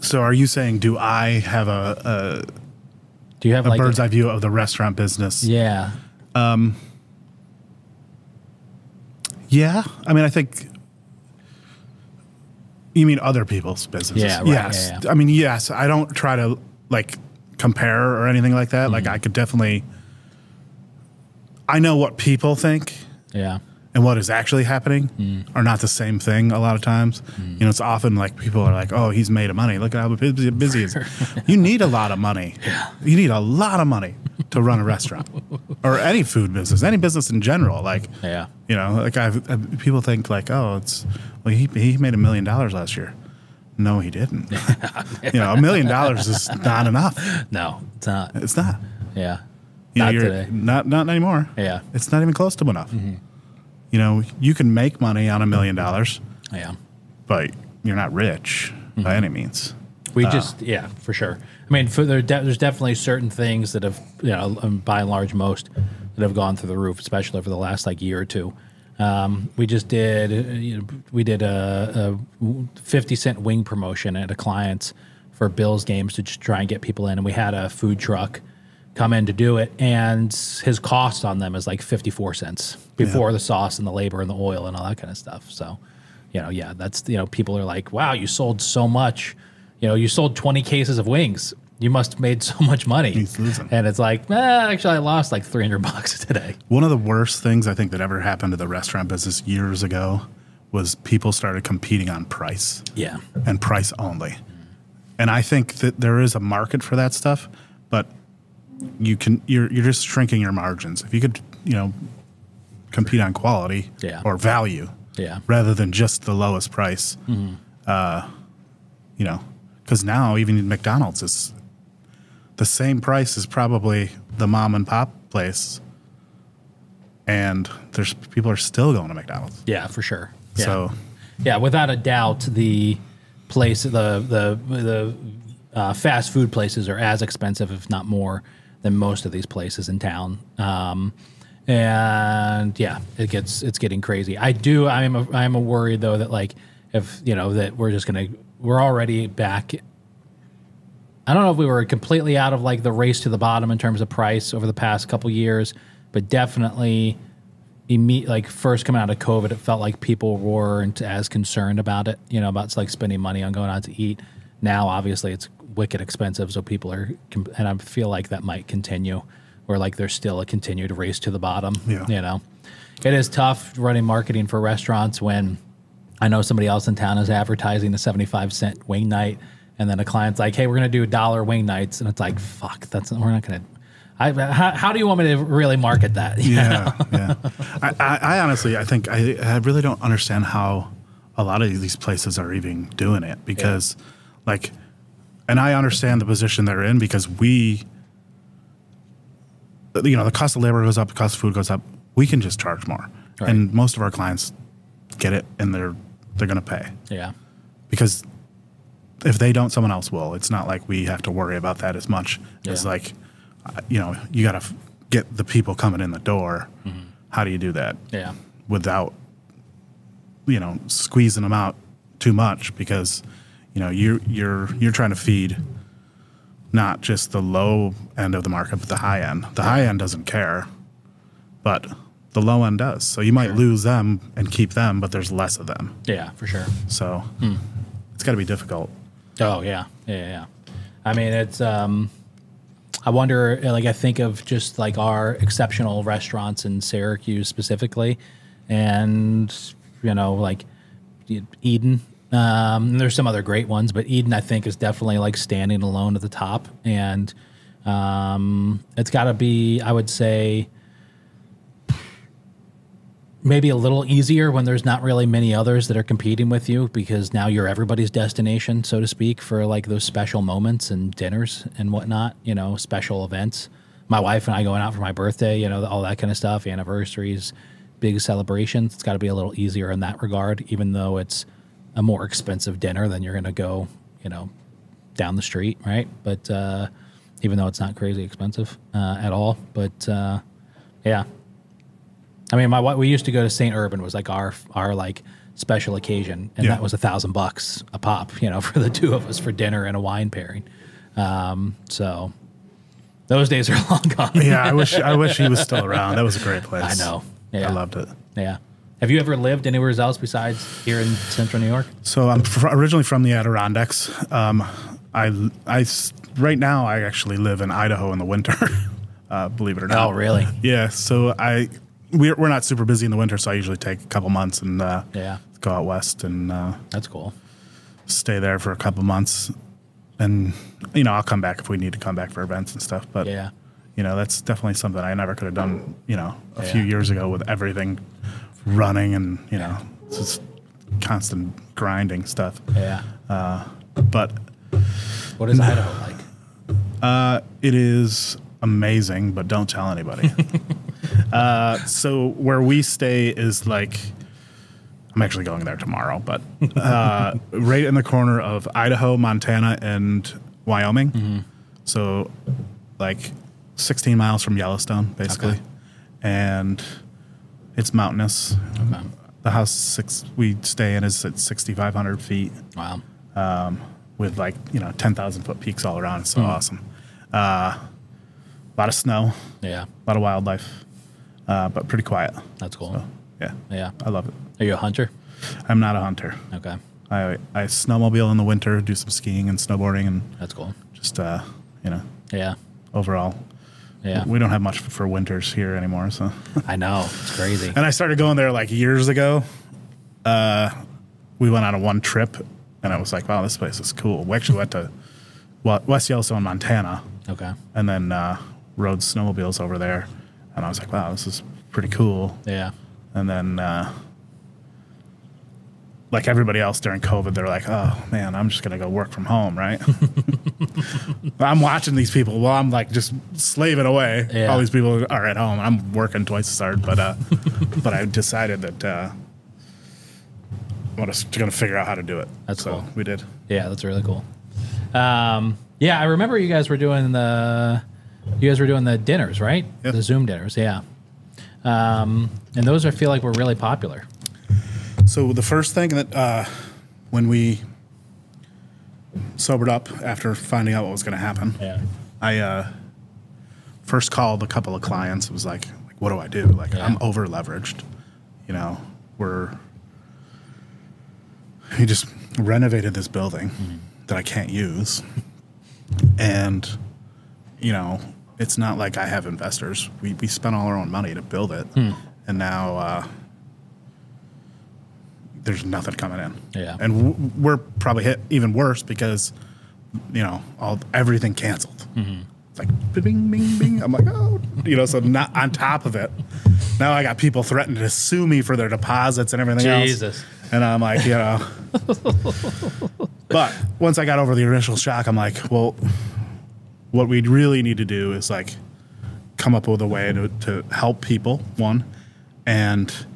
So, are you saying do I have a, do you have a, a like bird's eye view of the restaurant business? yeah, Yeah, I mean, I think. You mean other people's businesses? Yeah, right, Yes. yeah, yeah. I mean, yes. I don't try to like compare or anything like that. Mm-hmm. Like, I could definitely. I know what people think yeah, and what is actually happening Mm. are not the same thing. A lot of times, you know, it's often like people are like, "Oh, he's made of money. Look at how busy, busy he is." you need a lot of money. Yeah. You need a lot of money to run a restaurant or any food business, any business in general. Like, yeah, you know, like I've, uh, people think like, oh, it's well, he he made a million dollars last year. No, he didn't. you know, a million dollars is not enough. no, it's not. It's not. Yeah, You know, not you're- today. Not not anymore. Yeah. It's not even close to enough. You know, you can make money on a million dollars, Yeah. but you're not rich by any means. We just, yeah, for sure. I mean, for there, de- there's definitely certain things that have, you know, um, by and large, most that have gone through the roof, especially over the last like year or two. Um, we just did, uh, you know, we did a, a 50 cent wing promotion at a client's for Bills games to just try and get people in, and we had a food truck come in to do it, and his cost on them is like 54 cents before the sauce and the labor and the oil and all that kind of stuff. So, you know, yeah, that's you know, people are like, wow, you sold so much. You know, you sold 20 cases of wings. You must have made so much money. And it's like, eh, actually, I lost like 300 bucks today. One of the worst things I think that ever happened to the restaurant business years ago was people started competing on price. Yeah. and price only. And I think that there is a market for that stuff, but you can you're you're just shrinking your margins. If you could, you know, compete on quality Yeah. or value Yeah. rather than just the lowest price. Uh, you know, because now even McDonald's is the same price as probably the mom and pop place, and there's people are still going to McDonald's. Yeah, for sure. Yeah. So Yeah, without a doubt, the place, the the the uh, fast food places are as expensive, if not more, than most of these places in town. Um, and yeah, it gets it's getting crazy. I do. I'm a, I'm a worried though that like if you know that we're just gonna we're already back. I don't know if we were completely out of like the race to the bottom in terms of price over the past couple years, but definitely imme- like first coming out of COVID, it felt like people weren't as concerned about it, you know, about like spending money on going out to eat. Now, obviously, it's wicked expensive, so people are, and I feel like that might continue, or like there's still a continued race to the bottom. Yeah. You know, it is tough running marketing for restaurants when I know somebody else in town is advertising a 75 cent wing night, and then a client's like, "Hey, we're gonna do a dollar wing nights," and it's like, "Fuck, that's we're not gonna." I, how, how do you want me to really market that? Yeah, yeah. I, I, I honestly, I think I, I really don't understand how a lot of these places are even doing it because, like, and I understand the position they're in because we, you know, the cost of labor goes up, the cost of food goes up. We can just charge more, Right. and most of our clients get it, and they're they're going to pay Yeah. because if they don't, someone else will. It's not like we have to worry about that as much as Yeah. like, you know, you got to f- get the people coming in the door. Mm-hmm. How do you do that Yeah. without, you know, squeezing them out too much because you know you you're you're trying to feed not just the low end of the market but the high end. The high end doesn't care, but the low end does. So you might lose them and keep them, but there's less of them. Yeah, for sure. So it's got to be difficult. Oh yeah, yeah, yeah. I mean, it's. Um, I wonder. Like, I think of just like our exceptional restaurants in Syracuse specifically, and you know, like Eden. Um, there's some other great ones, but Eden, I think, is definitely like standing alone at the top, and um, it's got to be. I would say maybe a little easier when there's not really many others that are competing with you because now you're everybody's destination, so to speak, for like those special moments and dinners and whatnot, you know, special events. My wife and I going out for my birthday, you know, all that kind of stuff, anniversaries, big celebrations. It's got to be a little easier in that regard, even though it's a more expensive dinner than you're going to go, you know, down the street, right? But uh, even though it's not crazy expensive uh, at all, but uh, yeah, I mean, my we used to go to St. Urban was like our our like special occasion, and Yeah. that was a thousand bucks a pop, you know, for the two of us for dinner and a wine pairing. Um, so those days are long gone. Yeah, I wish I wish he was still around. That was a great place. I know. Yeah. I loved it. Yeah. Have you ever lived anywhere else besides here in Central New York? So I'm fr- originally from the Adirondacks. Um, I, I right now I actually live in Idaho in the winter. uh, believe it or not. Oh, really? Yeah. So I we're, we're not super busy in the winter, so I usually take a couple months and uh, Yeah. go out west and uh, That's cool. stay there for a couple months. And you know I'll come back if we need to come back for events and stuff. But Yeah. you know that's definitely something I never could have done. You know a Yeah. few years ago with everything running and you know it's just constant grinding stuff. Yeah. But What is Idaho like? Uh, it is amazing, but don't tell anybody. uh, so where we stay is like, I'm actually going there tomorrow, but uh, right in the corner of Idaho, Montana, and Wyoming. So like 16 miles from Yellowstone, basically, Okay. and it's mountainous. Okay. The house six we stay in is at 6,500 feet Wow. with like you know 10,000 foot peaks all around. It's so awesome. Uh, a lot of snow, Yeah. a lot of wildlife, uh, but pretty quiet. That's cool. So, yeah, Yeah. I love it. Are you a hunter? I'm not a hunter. Okay. I I snowmobile in the winter, do some skiing and snowboarding, and That's cool. just uh, you know Yeah. overall. Yeah. We don't have much for winters here anymore. So, I know. It's crazy. and I started going there like years ago. Uh, we went on a one trip, and I was like, "Wow, this place is cool." We actually went to West Yellowstone, Montana, Okay. and then uh, rode snowmobiles over there. And I was like, wow, this is pretty cool. Yeah. And then, uh, like everybody else during COVID, they're like, oh man, I'm just going to go work from home, right? I'm watching these people while I'm like just slaving away. Yeah. All these people are at home. I'm working twice as hard, but, uh, but I decided that uh, I'm to figure out how to do it. That's so cool. we did. Yeah, that's really cool. Um, yeah, I remember you guys were doing the you guys were doing the dinners, right? Yeah. The Zoom dinners, yeah. Um, and those I feel like were really popular. So the first thing that uh, when we sobered up after finding out what was going to happen, Yeah. I uh, first called a couple of clients. It was like, like what do I do? Like Yeah. I'm over leveraged. You know, we're he just renovated this building that I can't use, and you know, it's not like I have investors. We we spent all our own money to build it, and now. Uh, there's nothing coming in. Yeah. And w- we're probably hit even worse because, you know, all everything canceled. Mm-hmm. It's like bing, bing, bing. I'm like, oh, you know. So not on top of it, now I got people threatening to sue me for their deposits and everything else. Jesus. else. And I'm like, you know. but once I got over the initial shock, I'm like, well, what we really need to do is like come up with a way to, to help people one and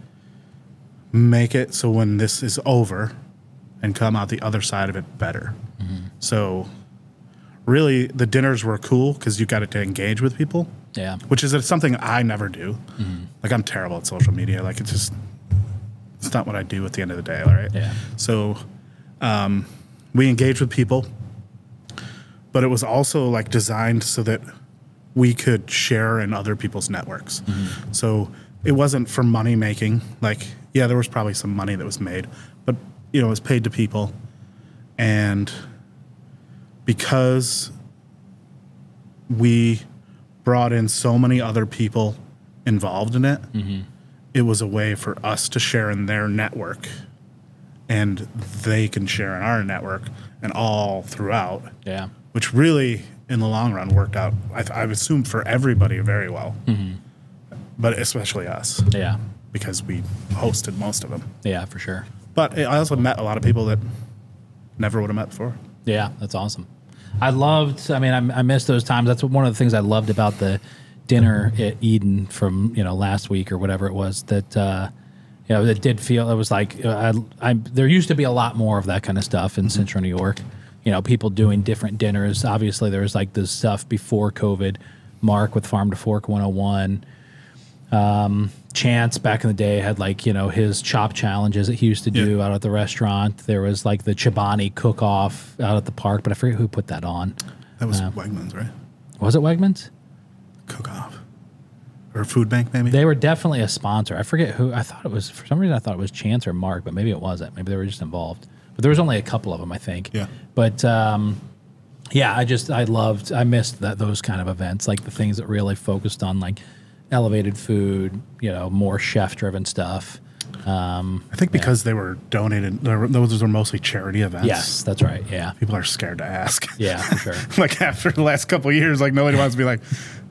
make it so when this is over and come out the other side of it better. Mm-hmm. So really the dinners were cool because you got to engage with people Yeah. which is something i never do. Mm-hmm. Like i'm terrible at social media. Like it's just it's not what i do at the end of the day all right Yeah. so Um, we engaged with people, but it was also like designed so that we could share in other people's networks. Mm-hmm. So it wasn't for money making. Like, yeah, there was probably some money that was made, but you know, it was paid to people, and because we brought in so many other people involved in it, mm-hmm. it was a way for us to share in their network. And they can share in our network and all throughout, Yeah. which really, in the long run, worked out, I, I would assume, for everybody very well, mm-hmm. But especially us Yeah. because we hosted most of them. Yeah, for sure. But I also met a lot of people that never would have met before. Yeah, that's awesome. I loved. I mean, I, I missed those times. That's one of the things I loved about the dinner at Eden from you know last week or whatever it was. That uh, you know, it did feel it was like uh, I, I. There used to be a lot more of that kind of stuff in Central New York. You know, people doing different dinners. Obviously, there was like the stuff before COVID. Mark with Farm to Fork 101. Chance back in the day had like you know his chop challenges that he used to do Yeah. out at the restaurant. There was like the Chobani cook off out at the park, but I forget who put that on. That was Wegmans, right? Was it Wegmans? Cook off. Or Food Bank, maybe? They were definitely a sponsor. I forget who. I thought it was for some reason. I thought it was Chance or Mark, but maybe it wasn't. Maybe they were just involved. But there was only a couple of them, I think. Yeah. But um, yeah, I just I loved. I missed that those kind of events, like the things that really focused on like elevated food. You know, more chef driven stuff. Um, I think because they were donated, they were- those were mostly charity events. yes, that's right. Yeah. People are scared to ask. Yeah, for sure. like after the last couple of years, like nobody wants to be like,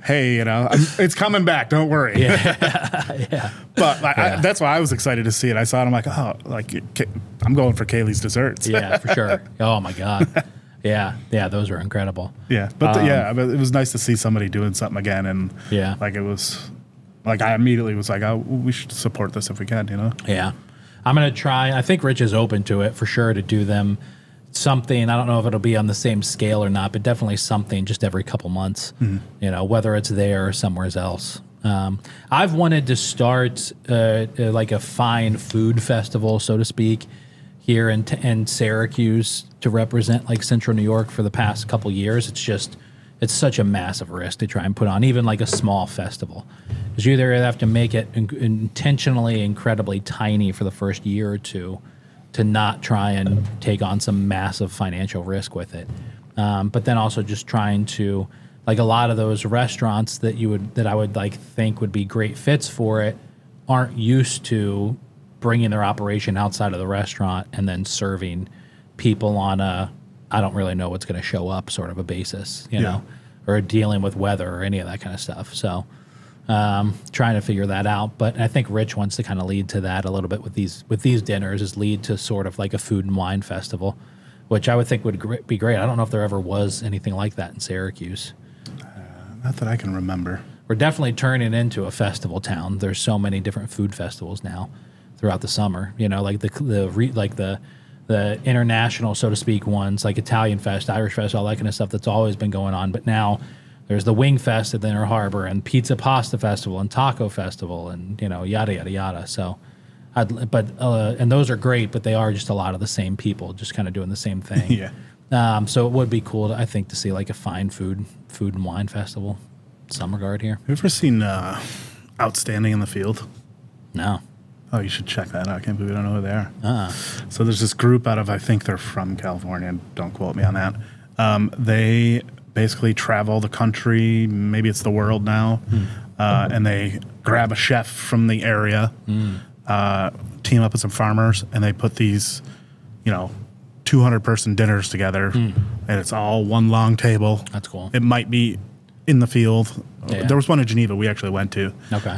hey, you know, I'm, it's coming back. Don't worry. yeah. But like, Yeah. I, that's why I was excited to see it. I saw it. I'm like, oh, like I'm going for Kaylee's desserts. Yeah, for sure. Oh my god. Yeah, yeah, those were incredible. yeah. But the- yeah, but it was nice to see somebody doing something again. And Yeah. like it was, like I immediately was like, oh, we should support this if we can, you know? Yeah. I'm going to try. I think Rich is open to it for sure to do them something. I don't know if it'll be on the same scale or not, but definitely something just every couple months, you know, whether it's there or somewhere else. Um, I've wanted to start uh, uh, like a fine food festival, so to speak, here in, in Syracuse to represent like Central New York for the past couple years. It's just, it's such a massive risk to try and put on, even like a small festival. Because you either have to make it in- intentionally incredibly tiny for the first year or two to not try and take on some massive financial risk with it. Um, but then also just trying to, like a lot of those restaurants that you would, that I would like think would be great fits for it aren't used to bringing their operation outside of the restaurant and then serving people on a I don't really know what's going to show up sort of a basis, you know, or dealing with weather or any of that kind of stuff. So, um, trying to figure that out. But I think Rich wants to kind of lead to that a little bit with these with these dinners, is lead to sort of like a food and wine festival, which I would think would gr- be great. I don't know if there ever was anything like that in Syracuse. Not that I can remember. We're definitely turning into a festival town. There's so many different food festivals now throughout the summer. You know, like the the re, like the the international, so to speak, ones like Italian Fest, Irish Fest, all that kind of stuff. That's always been going on. But now there's the Wing Fest at the Inner Harbor and Pizza Pasta Festival and Taco Festival and you know yada yada yada. So. I'd, but uh, and those are great, but they are just a lot of the same people, just kind of doing the same thing. Yeah. Um, so it would be cool, to, I think, to see like a fine food, food and wine festival, some regard here. Have you ever seen uh, Outstanding in the Field? No. Oh, you should check that out. I can't believe we don't know who they are. Uh, So there's this group out of I think they're from California. Don't quote me on that. Um, they basically travel the country. Maybe it's the world now, uh, and they grab a chef from the area, uh, team up with some farmers, and they put these, you know, 200 person dinners together, and it's all one long table. that's cool. It might be in the field. Yeah. There was one in Geneva we actually went to okay.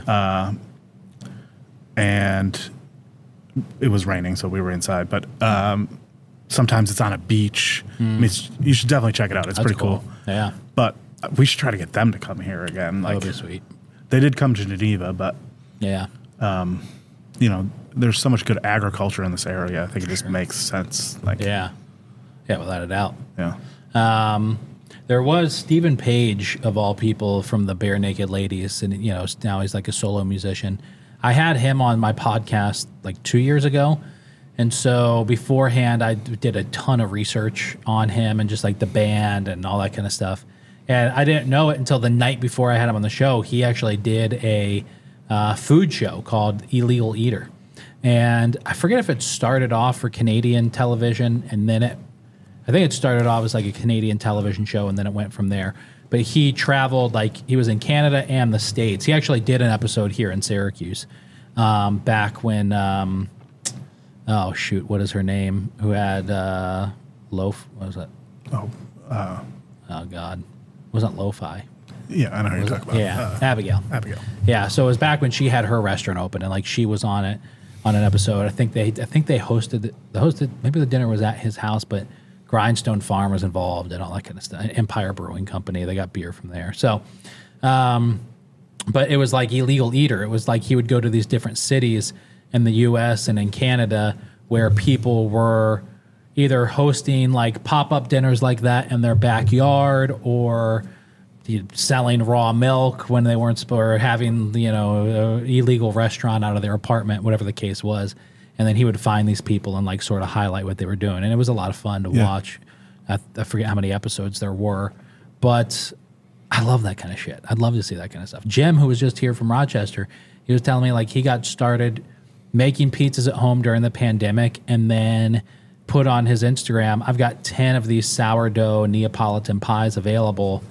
And it was raining, so we were inside. But um, sometimes it's on a beach. I mean, you should definitely check it out. It's that's pretty cool. Yeah. But we should try to get them to come here again. That Like would be sweet. they did come to Geneva, but Yeah. um, you know, there's so much good agriculture in this area. I think it just makes sense. Like, Yeah. Yeah, without a doubt. yeah. Um, there was Steven Page of all people from the Barenaked Ladies, and you know now he's like a solo musician. I had him on my podcast like two years ago, And so beforehand, I did a ton of research on him and just like the band and all that kind of stuff. And I didn't know it until the night before I had him on the show. He actually did a uh, food show called Illegal Eater. And I forget if it started off for Canadian television and then it, I think it started off as like a Canadian television show and then it went from there. But he traveled, like, he was in Canada and the States. He actually did an episode here in Syracuse um, back when, um, oh, shoot, what is her name? Who had uh, Loaf, what was it? Oh, Oh, God. wasn't Lo-Fi. yeah, I know who you're talking about. Yeah, Uh, Abigail. Abigail. Yeah, so it was back when she had her restaurant open, and like she was on it on an episode. I think they, I think they hosted, the hosted. Maybe the dinner was at his house, but Grindstone Farm was involved and all that kind of stuff. Empire Brewing Company, they got beer from there. So, um, but it was like illegal eater. It was like he would go to these different cities in the U.S. and in Canada where people were either hosting like pop-up dinners like that in their backyard or selling raw milk when they weren't or having you know illegal restaurant out of their apartment whatever the case was and then he would find these people and like sort of highlight what they were doing and it was a lot of fun to Yeah. watch I, I forget how many episodes there were but I love that kind of shit. I'd love to see that kind of stuff. Jim, who was just here from Rochester, he was telling me like he got started making pizzas at home during the pandemic and then put on his Instagram, I've got 10 of these sourdough Neapolitan pies available.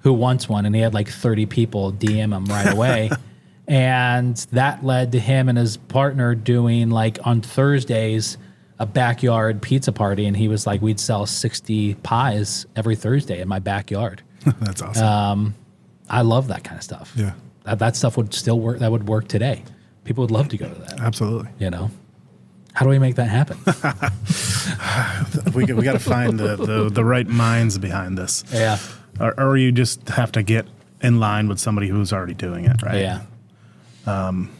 Who wants one? And he had like 30 people DM him right away. and that led to him and his partner doing like on Thursdays a backyard pizza party. And he was like, we'd sell 60 pies every Thursday in my backyard. That's awesome. Uh, I love that kind of stuff. Yeah. That, that stuff would still work. That would work today. People would love to go to that. Absolutely. You know, how do we make that happen? we we got to find the, the the right minds behind this. yeah. Or, or you just have to get in line with somebody who's already doing it, right? Yeah. Um,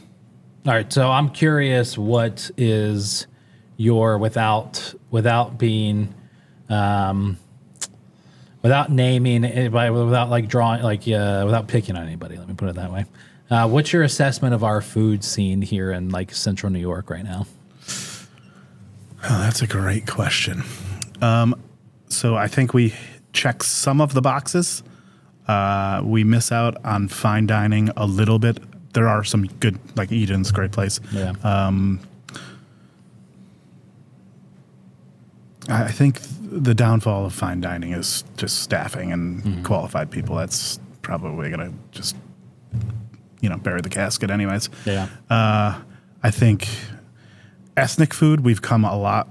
all right. So I'm curious, what is your without without being, um, without naming anybody, without like drawing, like uh, without picking on anybody. Let me put it that way. Uh, what's your assessment of our food scene here in like Central New York right now? Oh, that's a great question. Um, so I think we check some of the boxes. Uh, we miss out on fine dining a little bit. There are some good, like Eden's, great place. Yeah. Um, I I think the downfall of fine dining is just staffing and mm-hmm. qualified people. That's probably going to just, you know, bury the casket, anyways. yeah. Uh, I think ethnic food, we've come a lot.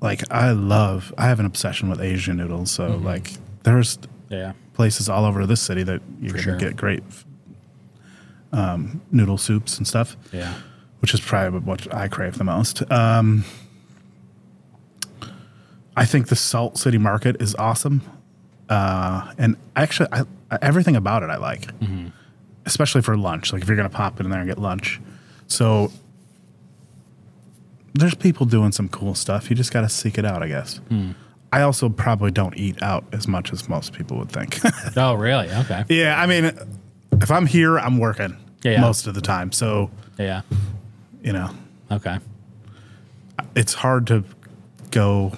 Like, I love, I have an obsession with Asian noodles. So, mm-hmm. like, there's yeah. places all over this city that you can sure. get great um, noodle soups and stuff, Yeah. which is probably what I crave the most. Um, I think the Salt City Market is awesome. Uh, and actually, I, everything about it I like, especially for lunch. Like if you're going to pop in there and get lunch. So there's people doing some cool stuff. You just got to seek it out, I guess. I also probably don't eat out as much as most people would think. Oh, really? Okay. yeah, I mean, if I'm here, I'm working Yeah, yeah. most of the time. So, Yeah. you know, Okay. it's hard to go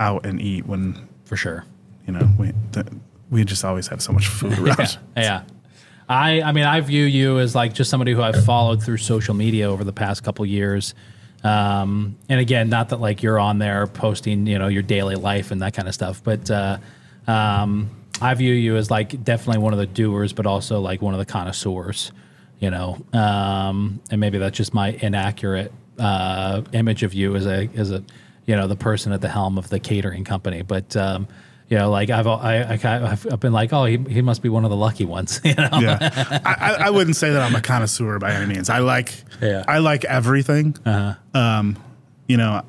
out and eat when For sure. you know we th- we just always have so much food around. Yeah. I I mean I view you as like just somebody who I've followed through social media over the past couple years. Um, and again, not that like you're on there posting, you know, your daily life and that kind of stuff, but uh, um, I view you as like definitely one of the doers, but also like one of the connoisseurs, you know. Um, and maybe that's just my inaccurate uh, image of you as a as a you know the person at the helm of the catering company, but. Um, you know, like I've I, I I've I've been like, oh, he, he must be one of the lucky ones. You know, yeah, I, I, wouldn't say that I'm a connoisseur by any means. I like Yeah. I like everything. Uh-huh. Um, you know,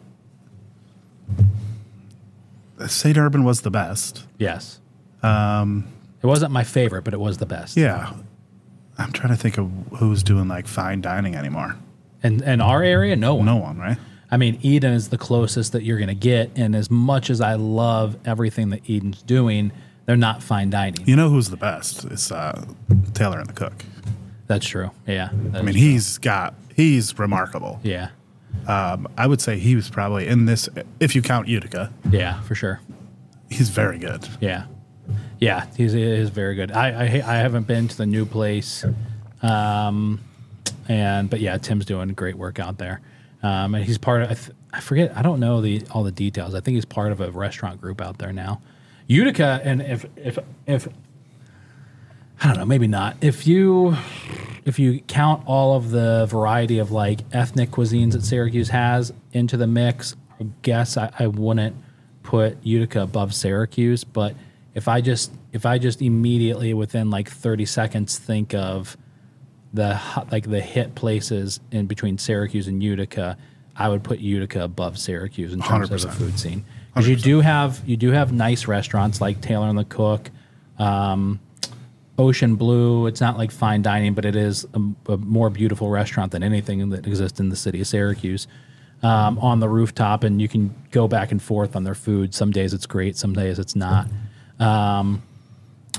St. Urban was the best. Yes. Um, it wasn't my favorite, but it was the best. Yeah, I'm trying to think of who's doing like fine dining anymore. And in our area, no one. No one, right? I mean, Eden is the closest that you're going to get. And as much as I love everything that Eden's doing, they're not fine dining. You know who's the best? It's uh, Tailor and the Cook. That's true. Yeah. I mean, he's got he's remarkable. yeah. Um, I would say he was probably in this, if you count Utica, Yeah, for sure. he's very good. Yeah, yeah, he's he is very good. I, I I haven't been to the new place, um, and but yeah, Tim's doing great work out there, um, and he's part of. I, th- I forget. I don't know the all the details. I think he's part of a restaurant group out there now. Utica, and if if if I don't know, maybe not. If you if you count all of the variety of like ethnic cuisines that Syracuse has into the mix, I guess I, I wouldn't put Utica above Syracuse. But if I just if I just immediately within like 30 seconds think of the like the hit places in between Syracuse and Utica, I would put Utica above Syracuse in terms of the 100%. food scene. 'Cause you do have you do have nice restaurants like Tailor and the Cook, um, Ocean Blue. It's not like fine dining, but it is a, a more beautiful restaurant than anything that exists in the city of Syracuse. Um, on the rooftop, and you can go back and forth on their food. Some days it's great, some days it's not. Um,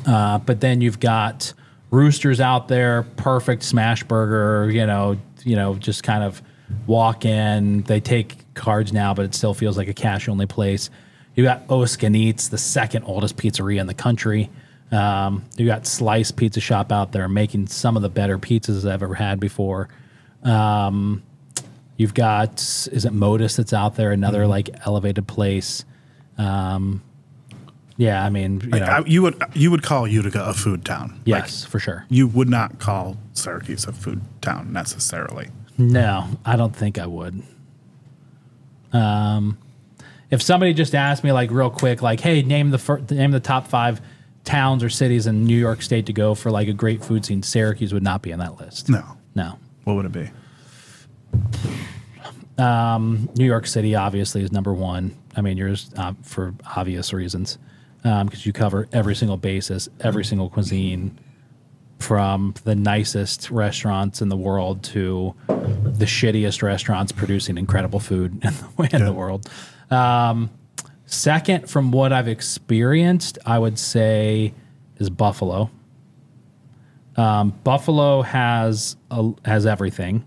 uh, but then you've got roosters out there, perfect smash burger. You know, you know, just kind of walk in. They take cards now, but it still feels like a cash only place. You got O'Scugnizzo's, the second oldest pizzeria in the country. Um, you got Slice Pizza Shop out there making some of the better pizzas I've ever had before. Um, you've got is it Modus that's out there, another like elevated place. Um, yeah, I mean, you know, I, you would you would call Utica a food town. Like, yes, for sure. you would not call Syracuse a food town necessarily. No, I don't think I would. Um, if somebody just asked me like real quick, like, "Hey, name the name the top five towns or cities in New York State to go for like a great food scene," Syracuse would not be on that list. No. no. What would it be? New York City obviously is number one. I mean, yours uh, for obvious reasons because you cover every single basis, every single cuisine, from the nicest restaurants in the world to the shittiest restaurants producing incredible food in the, in Yeah. the world. Um, second, from what I've experienced, I would say is Buffalo. Um, Buffalo has a, has everything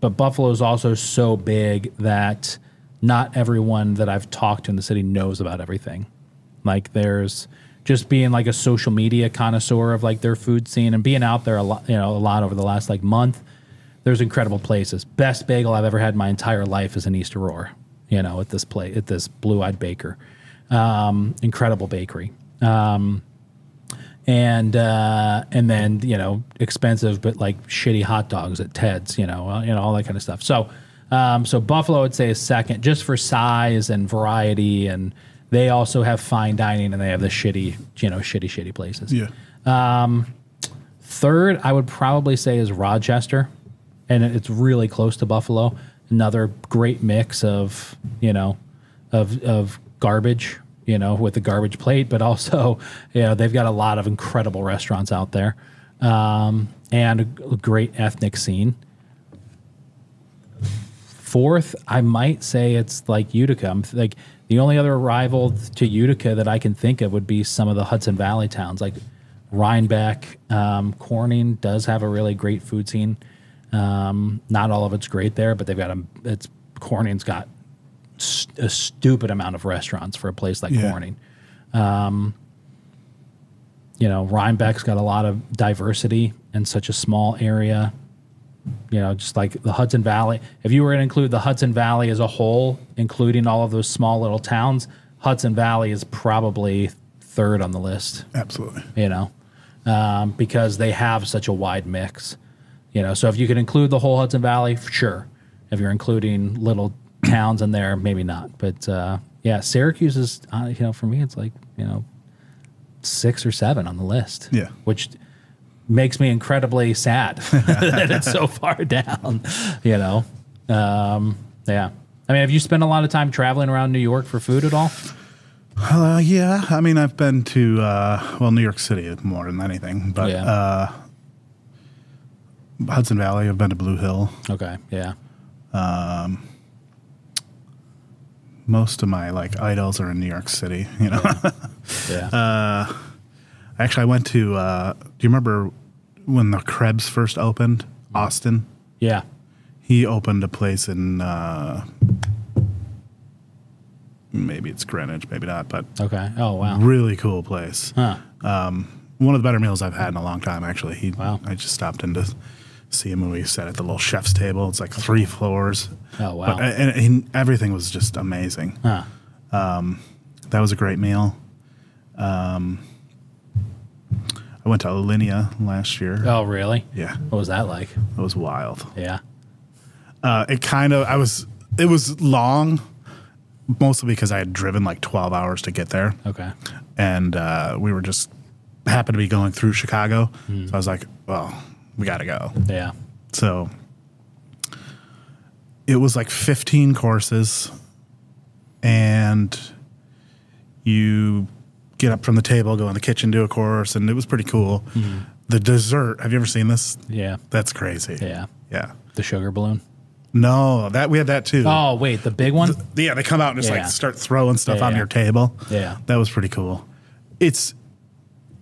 but Buffalo is also so big that not everyone that I've talked to in the city knows about everything. Like there's just being like a social media connoisseur of like their food scene and being out there a lot, you know, a lot over the last like month. There's incredible places. Best bagel I've ever had my entire life is in East Aurora. You know, at this place, at this Blue Eyed Baker, um, incredible bakery. Um, and uh, and then you know expensive but like shitty hot dogs at Ted's, you know, uh, you know all that kind of stuff. So um, so Buffalo would say is second just for size and variety, and they also have fine dining and they have the shitty you know shitty shitty places. Yeah. Third, I would probably say is Rochester, and it's really close to Buffalo. Another great mix of you know of of garbage, you know, with the garbage plate, but also you know they've got a lot of incredible restaurants out there, um, and a great ethnic scene. Fourth, I might say it's like Utica. I'm like the only other rival to Utica that I can think of would be some of the Hudson Valley towns, like Rhinebeck. Um, Corning does have a really great food scene. Um, not all of it's great there, but they've got a. It's Corning's got st- a stupid amount of restaurants for a place like Yeah. Corning. Um, you know, Rhinebeck's got a lot of diversity in such a small area you know, just like the Hudson Valley. If you were to include the Hudson Valley as a whole, including all of those small little towns, Hudson Valley is probably third on the list. Absolutely. You know, um, because they have such a wide mix. You know, so if you could include the whole Hudson Valley, sure. If you're including little towns in there, maybe not. But uh, yeah, Syracuse is, uh, you know, for me, it's like you know, six or seven on the list. Yeah. which makes me incredibly sad that it's so far down. You know, um, yeah. I mean, have you spent a lot of time traveling around New York for food at all? Uh, yeah. I mean, I've been to uh, well, New York City more than anything, but Yeah. uh, Hudson Valley. I've been to Blue Hill. Okay, yeah, Um, Most of my like idols are in New York City. You know. yeah. Actually, I went to. Uh, do you remember when the Krebs first opened? Austin. yeah. He opened a place in uh, maybe it's Greenwich, maybe not, but Okay. Oh wow. really cool place. Huh. One of the better meals I've had in a long time, actually. He, Wow. I just stopped in to see him when we sat at the little chef's table. It's like three floors. Oh wow. But, and, and everything was just amazing. huh. That was a great meal. Um, I went to Alinea last year. Oh really? Yeah, What was that like? it was wild. Yeah. Uh, it kind of, I was, it was long, mostly because I had driven like 12 hours to get there. Okay. And uh, we were just, happened to be going through Chicago. So I was like, well, we got to go. Yeah. So it was like 15 courses, and you get up from the table, go in the kitchen, do a course, and it was pretty cool. The dessert, have you ever seen this? Yeah. That's crazy. Yeah. Yeah. The sugar balloon. No, that we had that too. Oh wait, the big one. Yeah, they come out and just Yeah. like start throwing stuff Yeah, on yeah. your table. Yeah. That was pretty cool. It's,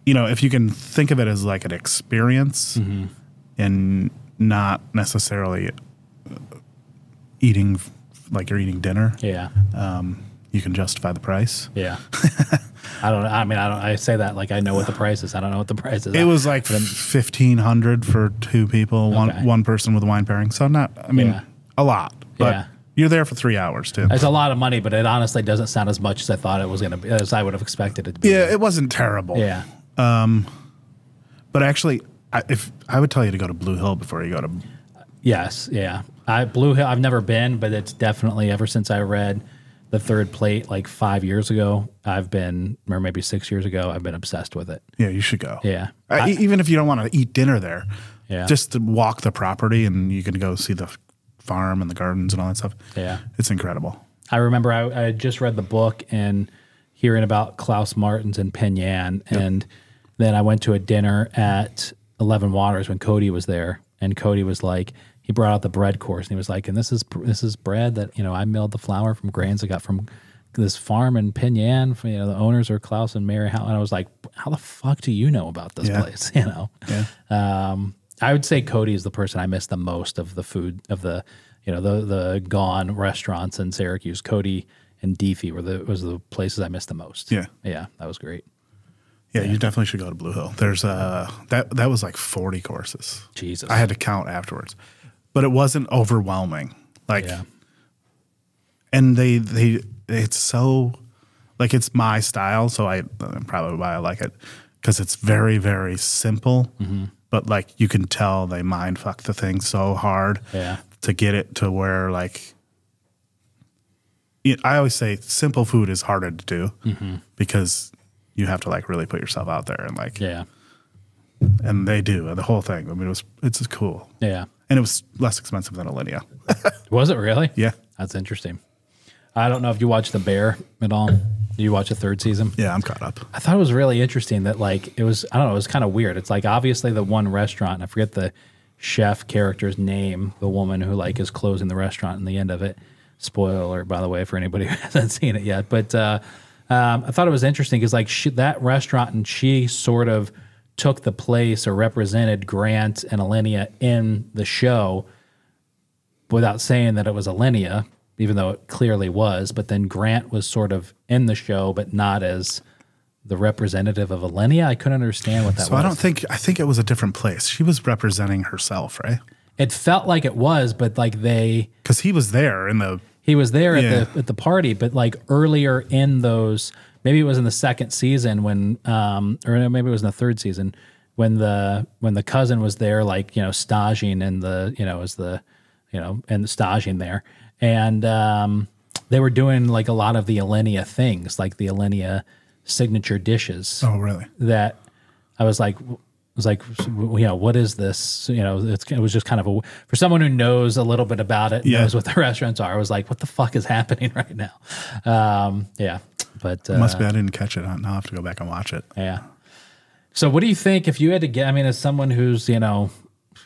you know, if you can think of it as like an experience Mm-hmm. and not necessarily uh, eating like you're eating dinner, Yeah. You can justify the price. Yeah. I don't know. I mean, I don't. I say that like I know what the price is. I don't know what the price is. It was like fifteen hundred for two people, one Okay. one person with a wine pairing. So not, I mean, Yeah. a lot, but Yeah. you're there for three hours too. It's a lot of money, but it honestly doesn't sound as much as I thought it was going to be, as I would have expected it to be. yeah, it wasn't terrible. Yeah. Um, but actually, I, if I would tell you to go to Blue Hill before you go to, Yes. Yeah. I Blue Hill. I've never been, but it's definitely ever since I read the third plate like five years ago. I've been, or maybe six years ago. I've been obsessed with it. yeah, you should go. Yeah. Uh, e- even if you don't want to eat dinner there, Yeah. just to walk the property and you can go see the farm and the gardens and all that stuff. Yeah. it's incredible. I remember I, I just read the book and hearing about Klaas Martens and Penn Yan, and then I went to a dinner at Eleven Waters when Cody was there, and Cody was like, he brought out the bread course, and he was like, and this is this is bread that you know I milled the flour from grains I got from this farm in Penn Yan. You know the owners are Klaas and Mary How, and I was like, how the fuck do you know about this Yeah. place? You know. Yeah. Um, I would say Cody is the person I miss the most of the food of the, you know, the the gone restaurants in Syracuse. Cody and Deefy were the was the places I missed the most. Yeah. yeah, that was great. Yeah, you definitely should go to Blue Hill. There's uh that that was like 40 courses. Jesus, I had to count afterwards, but it wasn't overwhelming. Like, yeah, and they they it's so like it's my style, so I probably why I like it because it's very very simple, Mm-hmm. but like you can tell they mind fuck the thing so hard Yeah. to get it to where like. it- I always say simple food is harder to do Mm-hmm. because you have to like really put yourself out there and like yeah, and they do the whole thing. I mean, it was it's cool, yeah. And it was less expensive than Alinea. Was it really? Yeah, that's interesting. I don't know if you watched The Bear at all. Did you watch the third season? yeah, I'm caught up. I thought it was really interesting that like it was I don't know, it was kind of weird. It's like obviously the one restaurant, and I forget the chef character's name, the woman who like is closing the restaurant in the end of it. Spoiler by the way for anybody who hasn't seen it yet. But uh, um, I thought it was interesting because like she, that restaurant and she sort of took the place or represented Grant and Alinea in the show without saying that it was Alinea, even though it clearly was. But then Grant was sort of in the show, but not as the representative of Alinea. I couldn't understand what that So was. I don't think I think it was a different place. She was representing herself, right? it felt like it was, but like they Because he was there in the he was there Yeah. at the at the party, but like earlier in those, maybe it was in the second season when, um, or maybe it was in the third season when the when the cousin was there, like you know, staging in the you know as the you know and the staging there, and um, they were doing like a lot of the Alinea things, like the Alinea signature dishes oh really that I was like, was like, you know, what is this? You know, it's, it was just kind of a for someone who knows a little bit about it, Yeah. knows what the restaurants are. I was like, what the fuck is happening right now? Um, yeah, but uh, must be I didn't catch it. I'll have to go back and watch it. yeah. So, what do you think if you had to get? I mean, as someone who's you know,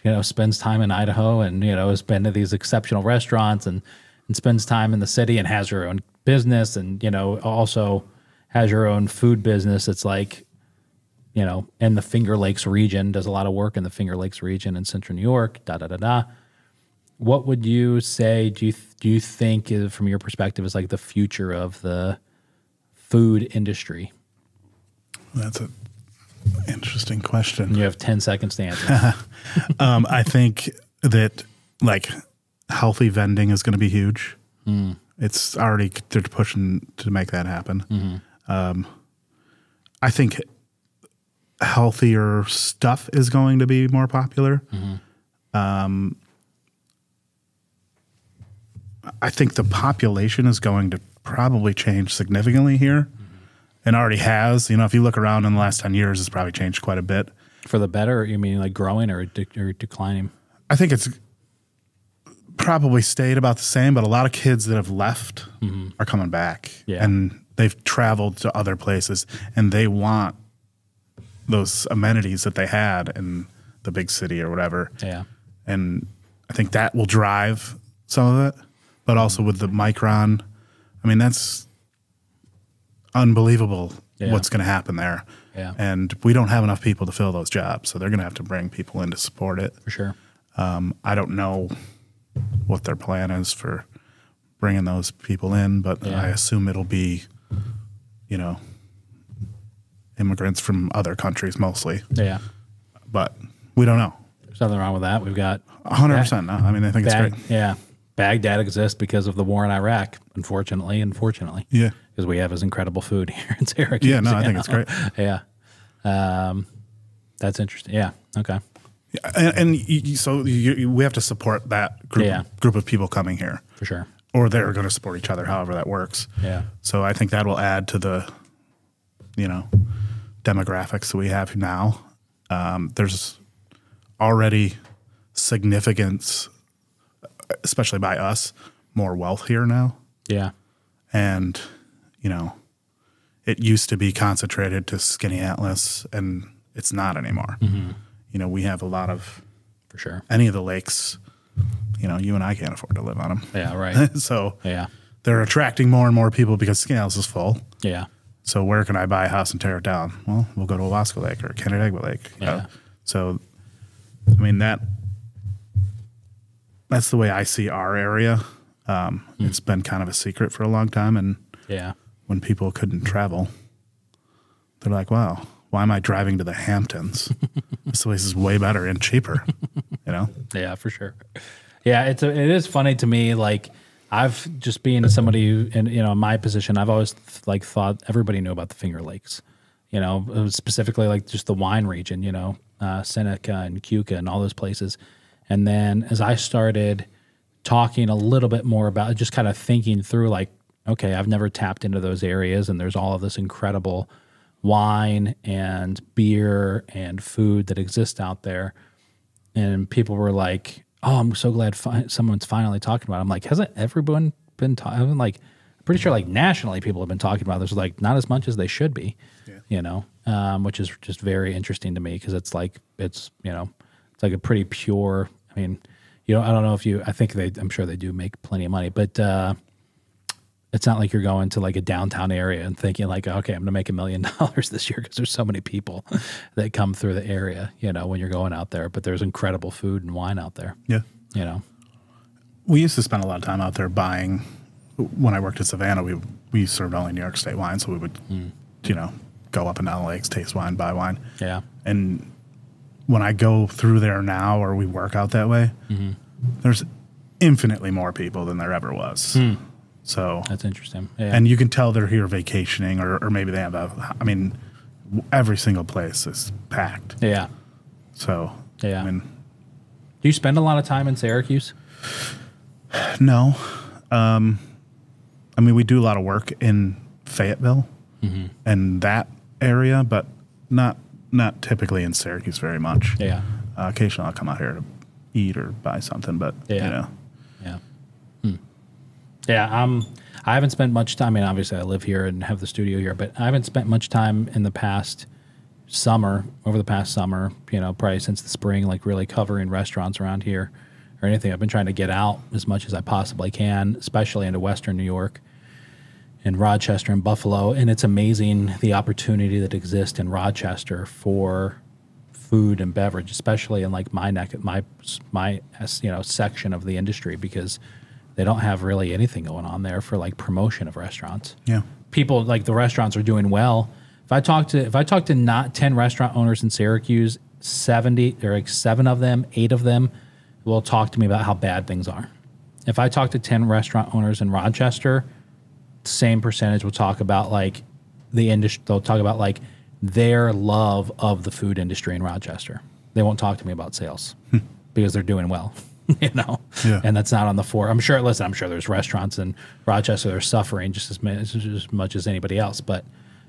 you know, spends time in Idaho and you know has been to these exceptional restaurants and and spends time in the city and has your own business and you know also has your own food business. It's like you know, in the Finger Lakes region, does a lot of work in the Finger Lakes region in central New York. Da da da da. what would you say? Do you do you think, is, from your perspective, is like the future of the food industry? That's an interesting question. You have ten seconds to answer. Um, I think that like healthy vending is going to be huge. It's already they're pushing to make that happen. Um, I think healthier stuff is going to be more popular. Um, I think the population is going to probably changed significantly here, and already has. You know, if you look around in the last ten years, it's probably changed quite a bit. For the better, you mean like growing or, de- or declining? I think it's probably stayed about the same, but a lot of kids that have left mm-hmm. are coming back. Yeah. And they've traveled to other places and they want those amenities that they had in the big city or whatever. Yeah. And I think that will drive some of it. But also with the Micron, I mean, that's unbelievable Yeah. what's going to happen there. Yeah. And we don't have enough people to fill those jobs. So they're going to have to bring people in to support it. For sure. Um, I don't know what their plan is for bringing those people in, but Yeah. I assume it'll be, you know, immigrants from other countries mostly. Yeah. But we don't know. There's nothing wrong with that. We've got 100%. No, I mean, I think it's great. yeah. Baghdad exists because of the war in Iraq, unfortunately, unfortunately. Yeah. Because we have this incredible food here in Syracuse. Yeah, no, I think it's great. Yeah. Um, that's interesting. Yeah. Okay. And, and you- so you, you- we have to support that group, Yeah. group of people coming here, For sure. or they're going to support each other, however that works. Yeah. So I think that will add to the, you know, demographics that we have now. Um, there's already significance, especially by us, more wealth here now. Yeah. And, you know, it used to be concentrated to Skaneateles, and it's not anymore. Mm-hmm. You know, we have a lot of For sure. any of the lakes. You know, you and I can't afford to live on them. Yeah. Right. so yeah. they're attracting more and more people because Skaneateles is full. Yeah. So where can I buy a house and tear it down? Well, we'll go to Owasco Lake or Canandaigua Lake. you know? Yeah. So, I mean that that's the way I see our area. Um, It's been kind of a secret for a long time, and Yeah. when people couldn't travel, they're like, "Wow, why am I driving to the Hamptons? this place is way better and cheaper." You know? Yeah, for sure. Yeah, it's a, it is funny to me. Like I've just being somebody who, in you know in my position, I've always like thought everybody knew about the Finger Lakes. You know, specifically like just the wine region. You know, uh, Seneca and Keuka and all those places. And then as I started talking a little bit more about just kind of thinking through like, okay, I've never tapped into those areas, and there's all of this incredible wine and beer and food that exists out there and people were like, "Oh, I'm so glad fi- someone's finally talking about." It. I'm like, hasn't everyone been talking? Like, I'm pretty sure like nationally people have been talking about this. Like, not as much as they should be, you know, um, which is just very interesting to me because it's like it's you know, it's like a pretty pure. I mean, you know, I don't know if you. I think they. I'm sure they do make plenty of money, but. uh it's not like you're going to like a downtown area and thinking like, okay, I'm going to make a million dollars this year because there's so many people that come through the area, you know, when you're going out there. But there's incredible food and wine out there, Yeah. you know. We used to spend a lot of time out there buying. When I worked at Savannah, we we served only New York State wine, so we would, you know, go up and down the lakes, taste wine, buy wine. Yeah. And when I go through there now, or we work out that way, mm-hmm. there's infinitely more people than there ever was. Hmm. So, That's interesting. Yeah. and you can tell they're here vacationing, or, or maybe they have a. I mean, every single place is packed. yeah. So, Yeah. I mean, Do you spend a lot of time in Syracuse? no. Um, I mean, we do a lot of work in Fayetteville mm-hmm. and that area, but not not typically in Syracuse very much. Yeah. Uh, occasionally, I'll come out here to eat or buy something, but Yeah. you know, Yeah. Hmm. Yeah. Um, I haven't spent much time. I mean, obviously, I live here and have the studio here, but I haven't spent much time in the past summer, over the past summer, you know, probably since the spring, like really covering restaurants around here or anything. I've been trying to get out as much as I possibly can, especially into Western New York and Rochester and Buffalo. And it's amazing the opportunity that exists in Rochester for food and beverage, especially in like my neck, my my you know section of the industry, because they don't have really anything going on there for like promotion of restaurants. Yeah. People like the restaurants are doing well. If I talk to if I talk to not ten restaurant owners in Syracuse, seventy or like seven of them, eight of them will talk to me about how bad things are. If I talk to ten restaurant owners in Rochester, same percentage will talk about like the industry. They'll talk about like their love of the food industry in Rochester. They won't talk to me about sales hmm. because they're doing well, you know. Yeah. And that's not on the floor. I'm sure. Listen, I'm sure there's restaurants in Rochester that are suffering just as, much, just as much as anybody else. But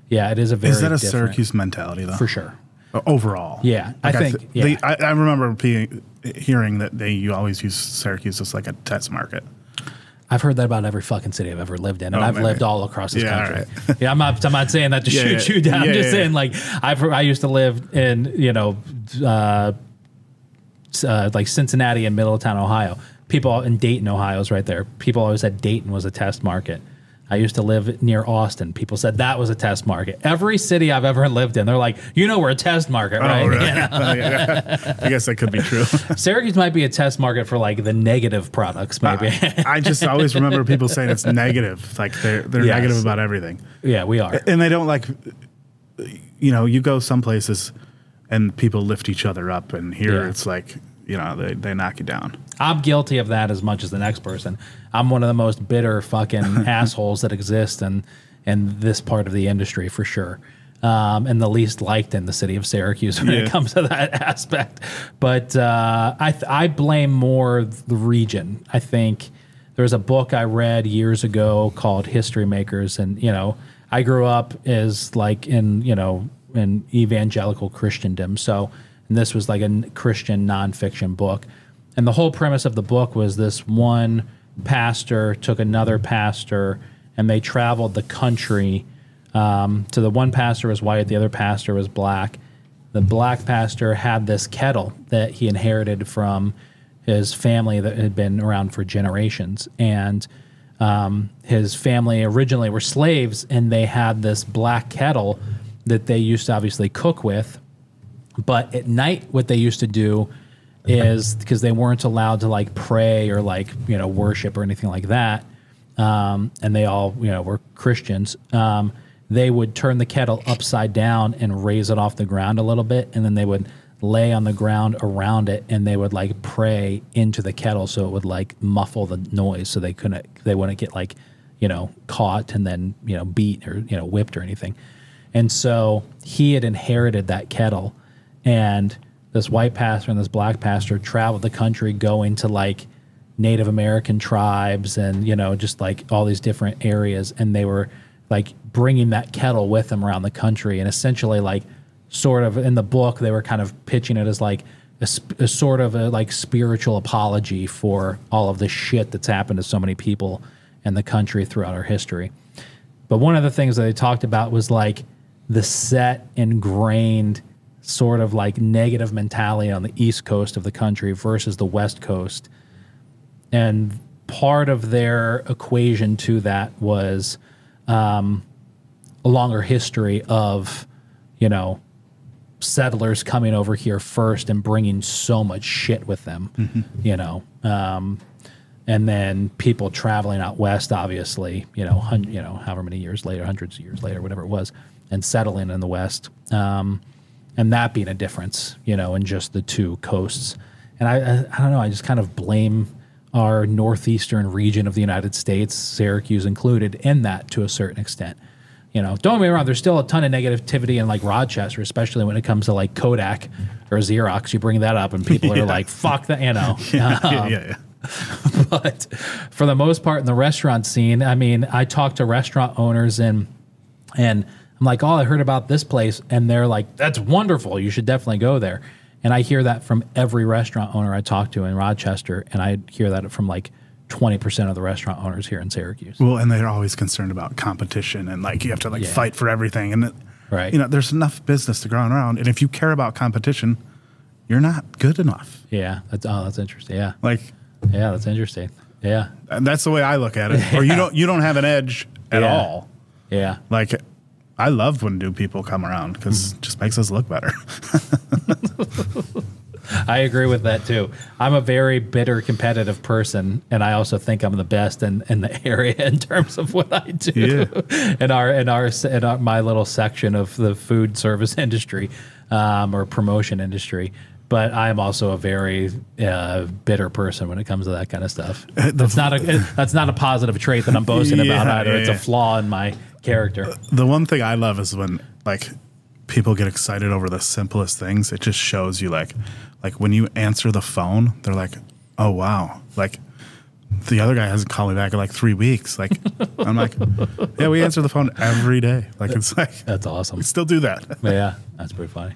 yeah, it is a very Is that a Syracuse mentality though? for sure. Overall. Yeah, I Like think- th- yeah. they- I, I remember being, hearing that they you always use Syracuse as like a test market. I've heard that about every fucking city I've ever lived in, and Oh, I've man. lived all across this Yeah, country. Yeah, I'm not. I'm not saying that to Yeah, shoot yeah. you down. I'm just saying, like, I've I used to live in you know, uh, uh, like Cincinnati and Middletown, Ohio. People in Dayton, Ohio is right there. People always said Dayton was a test market. I used to live near Austin. People said that was a test market. Every city I've ever lived in, they're like, you know, we're a test market, oh, right? Oh, really? You know? Oh, yeah. I guess that could be true. Syracuse might be a test market for like the negative products, maybe. I, I just always remember people saying it's negative, like they're they're Yes. negative about everything, yeah, we are. and they don't like. You know, you go some places, and people lift each other up, and here Yeah. it's like you know they they knock you down. I'm guilty of that as much as the next person. I'm one of the most bitter fucking assholes that exist in in this part of the industry for sure. Um, and the least liked in the city of Syracuse when it comes to that aspect. But uh, I th- I blame more the region. I think there was a book I read years ago called History Makers, and you know I grew up as like in you know in evangelical Christendom, so and this was like a Christian nonfiction book. And the whole premise of the book was this one pastor took another pastor and they traveled the country. Um, so the one pastor was white, the other pastor was black. The black pastor had this kettle that he inherited from his family that had been around for generations. And um, his family originally were slaves, and they had this black kettle that they used to obviously cook with. But at night, what they used to do is because they weren't allowed to like pray or like you know worship or anything like that, um, and they all you know were Christians. Um, they would turn the kettle upside down and raise it off the ground a little bit, and then they would lay on the ground around it, and they would like pray into the kettle so it would like muffle the noise, so they couldn't they wouldn't get like you know caught and then you know beat or you know whipped or anything. And so he had inherited that kettle, and this white pastor and this black pastor traveled the country going to like Native American tribes and you know just like all these different areas, and they were like bringing that kettle with them around the country, and essentially like sort of in the book they were kind of pitching it as like a, a sort of a like spiritual apology for all of the shit that's happened to so many people in the country throughout our history. But one of the things that they talked about was like the set ingrained sort of like negative mentality on the east coast of the country versus the west coast. And part of their equation to that was um, a longer history of, you know, settlers coming over here first and bringing so much shit with them, you know. Um, and then people traveling out west, obviously, you know, hun- you know, however many years later, hundreds of years later, whatever it was, and settling in the west, um, and that being a difference, you know, in just the two coasts. And I, I, I don't know, I just kind of blame our northeastern region of the United States, Syracuse included, in that to a certain extent. You know, don't get me wrong. There's still a ton of negativity in like Rochester, especially when it comes to like Kodak or Xerox. You bring that up, and people are like, "Fuck that," you know. yeah, yeah, yeah. Um, but for the most part in the restaurant scene, I mean, I talk to restaurant owners and and I'm like, "Oh, I heard about this place," and they're like, "That's wonderful. You should definitely go there." And I hear that from every restaurant owner I talk to in Rochester, and I hear that from like 20% of the restaurant owners here in Syracuse. Well, and they're always concerned about competition and like you have to like Yeah. fight for everything. And Right. you know, there's enough business to go around. And if you care about competition, you're not good enough. Yeah, that's oh, that's interesting. Yeah, Like, yeah, that's interesting. Yeah, and that's the way I look at it. Or you don't you don't have an edge at Yeah. all. yeah, Like, I love when new people come around because it just makes us look better. I agree with that too. I'm a very bitter, competitive person, and I also think I'm the best in, in the area in terms of what I do. Yeah. in our in our in our, my little section of the food service industry um, or promotion industry. But I am also a very uh, bitter person when it comes to that kind of stuff. That's not a that's not a positive trait that I'm boasting about either. yeah, it's a flaw in my character. Uh, the one thing I love is when like people get excited over the simplest things. It just shows you like like when you answer the phone, they're like, "Oh wow!" Like the other guy hasn't called me back in like three weeks. Like I'm like, "Yeah, we answer the phone every day." Like it's like That's awesome. we still do that. Yeah, that's pretty funny.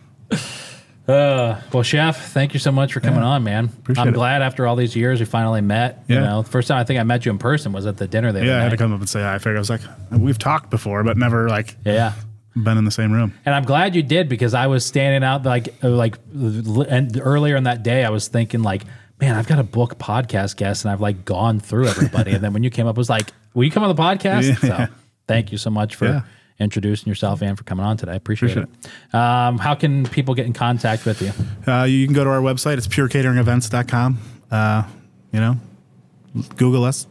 Uh, well, Chef, thank you so much for coming on, man. Appreciate I'm it. glad after all these years we finally met. You know, the first time I think I met you in person was at the dinner the other Yeah, I had to come up and say hi. I figured I was like, we've talked before, but never like Yeah. been in the same room. And I'm glad you did because I was standing out like like and earlier in that day I was thinking like, man, I've got a book podcast guest and I've like gone through everybody. and then when you came up, it was like, will you come on the podcast? Yeah. So thank you so much for Yeah. Introducing yourself and for coming on today. I appreciate, Appreciate it. Um, how can people get in contact with you? Uh, you can go to our website. It's purecateringevents.com. Uh, you know, Google us,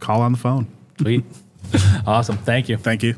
call on the phone. Sweet. awesome. Thank you. Thank you.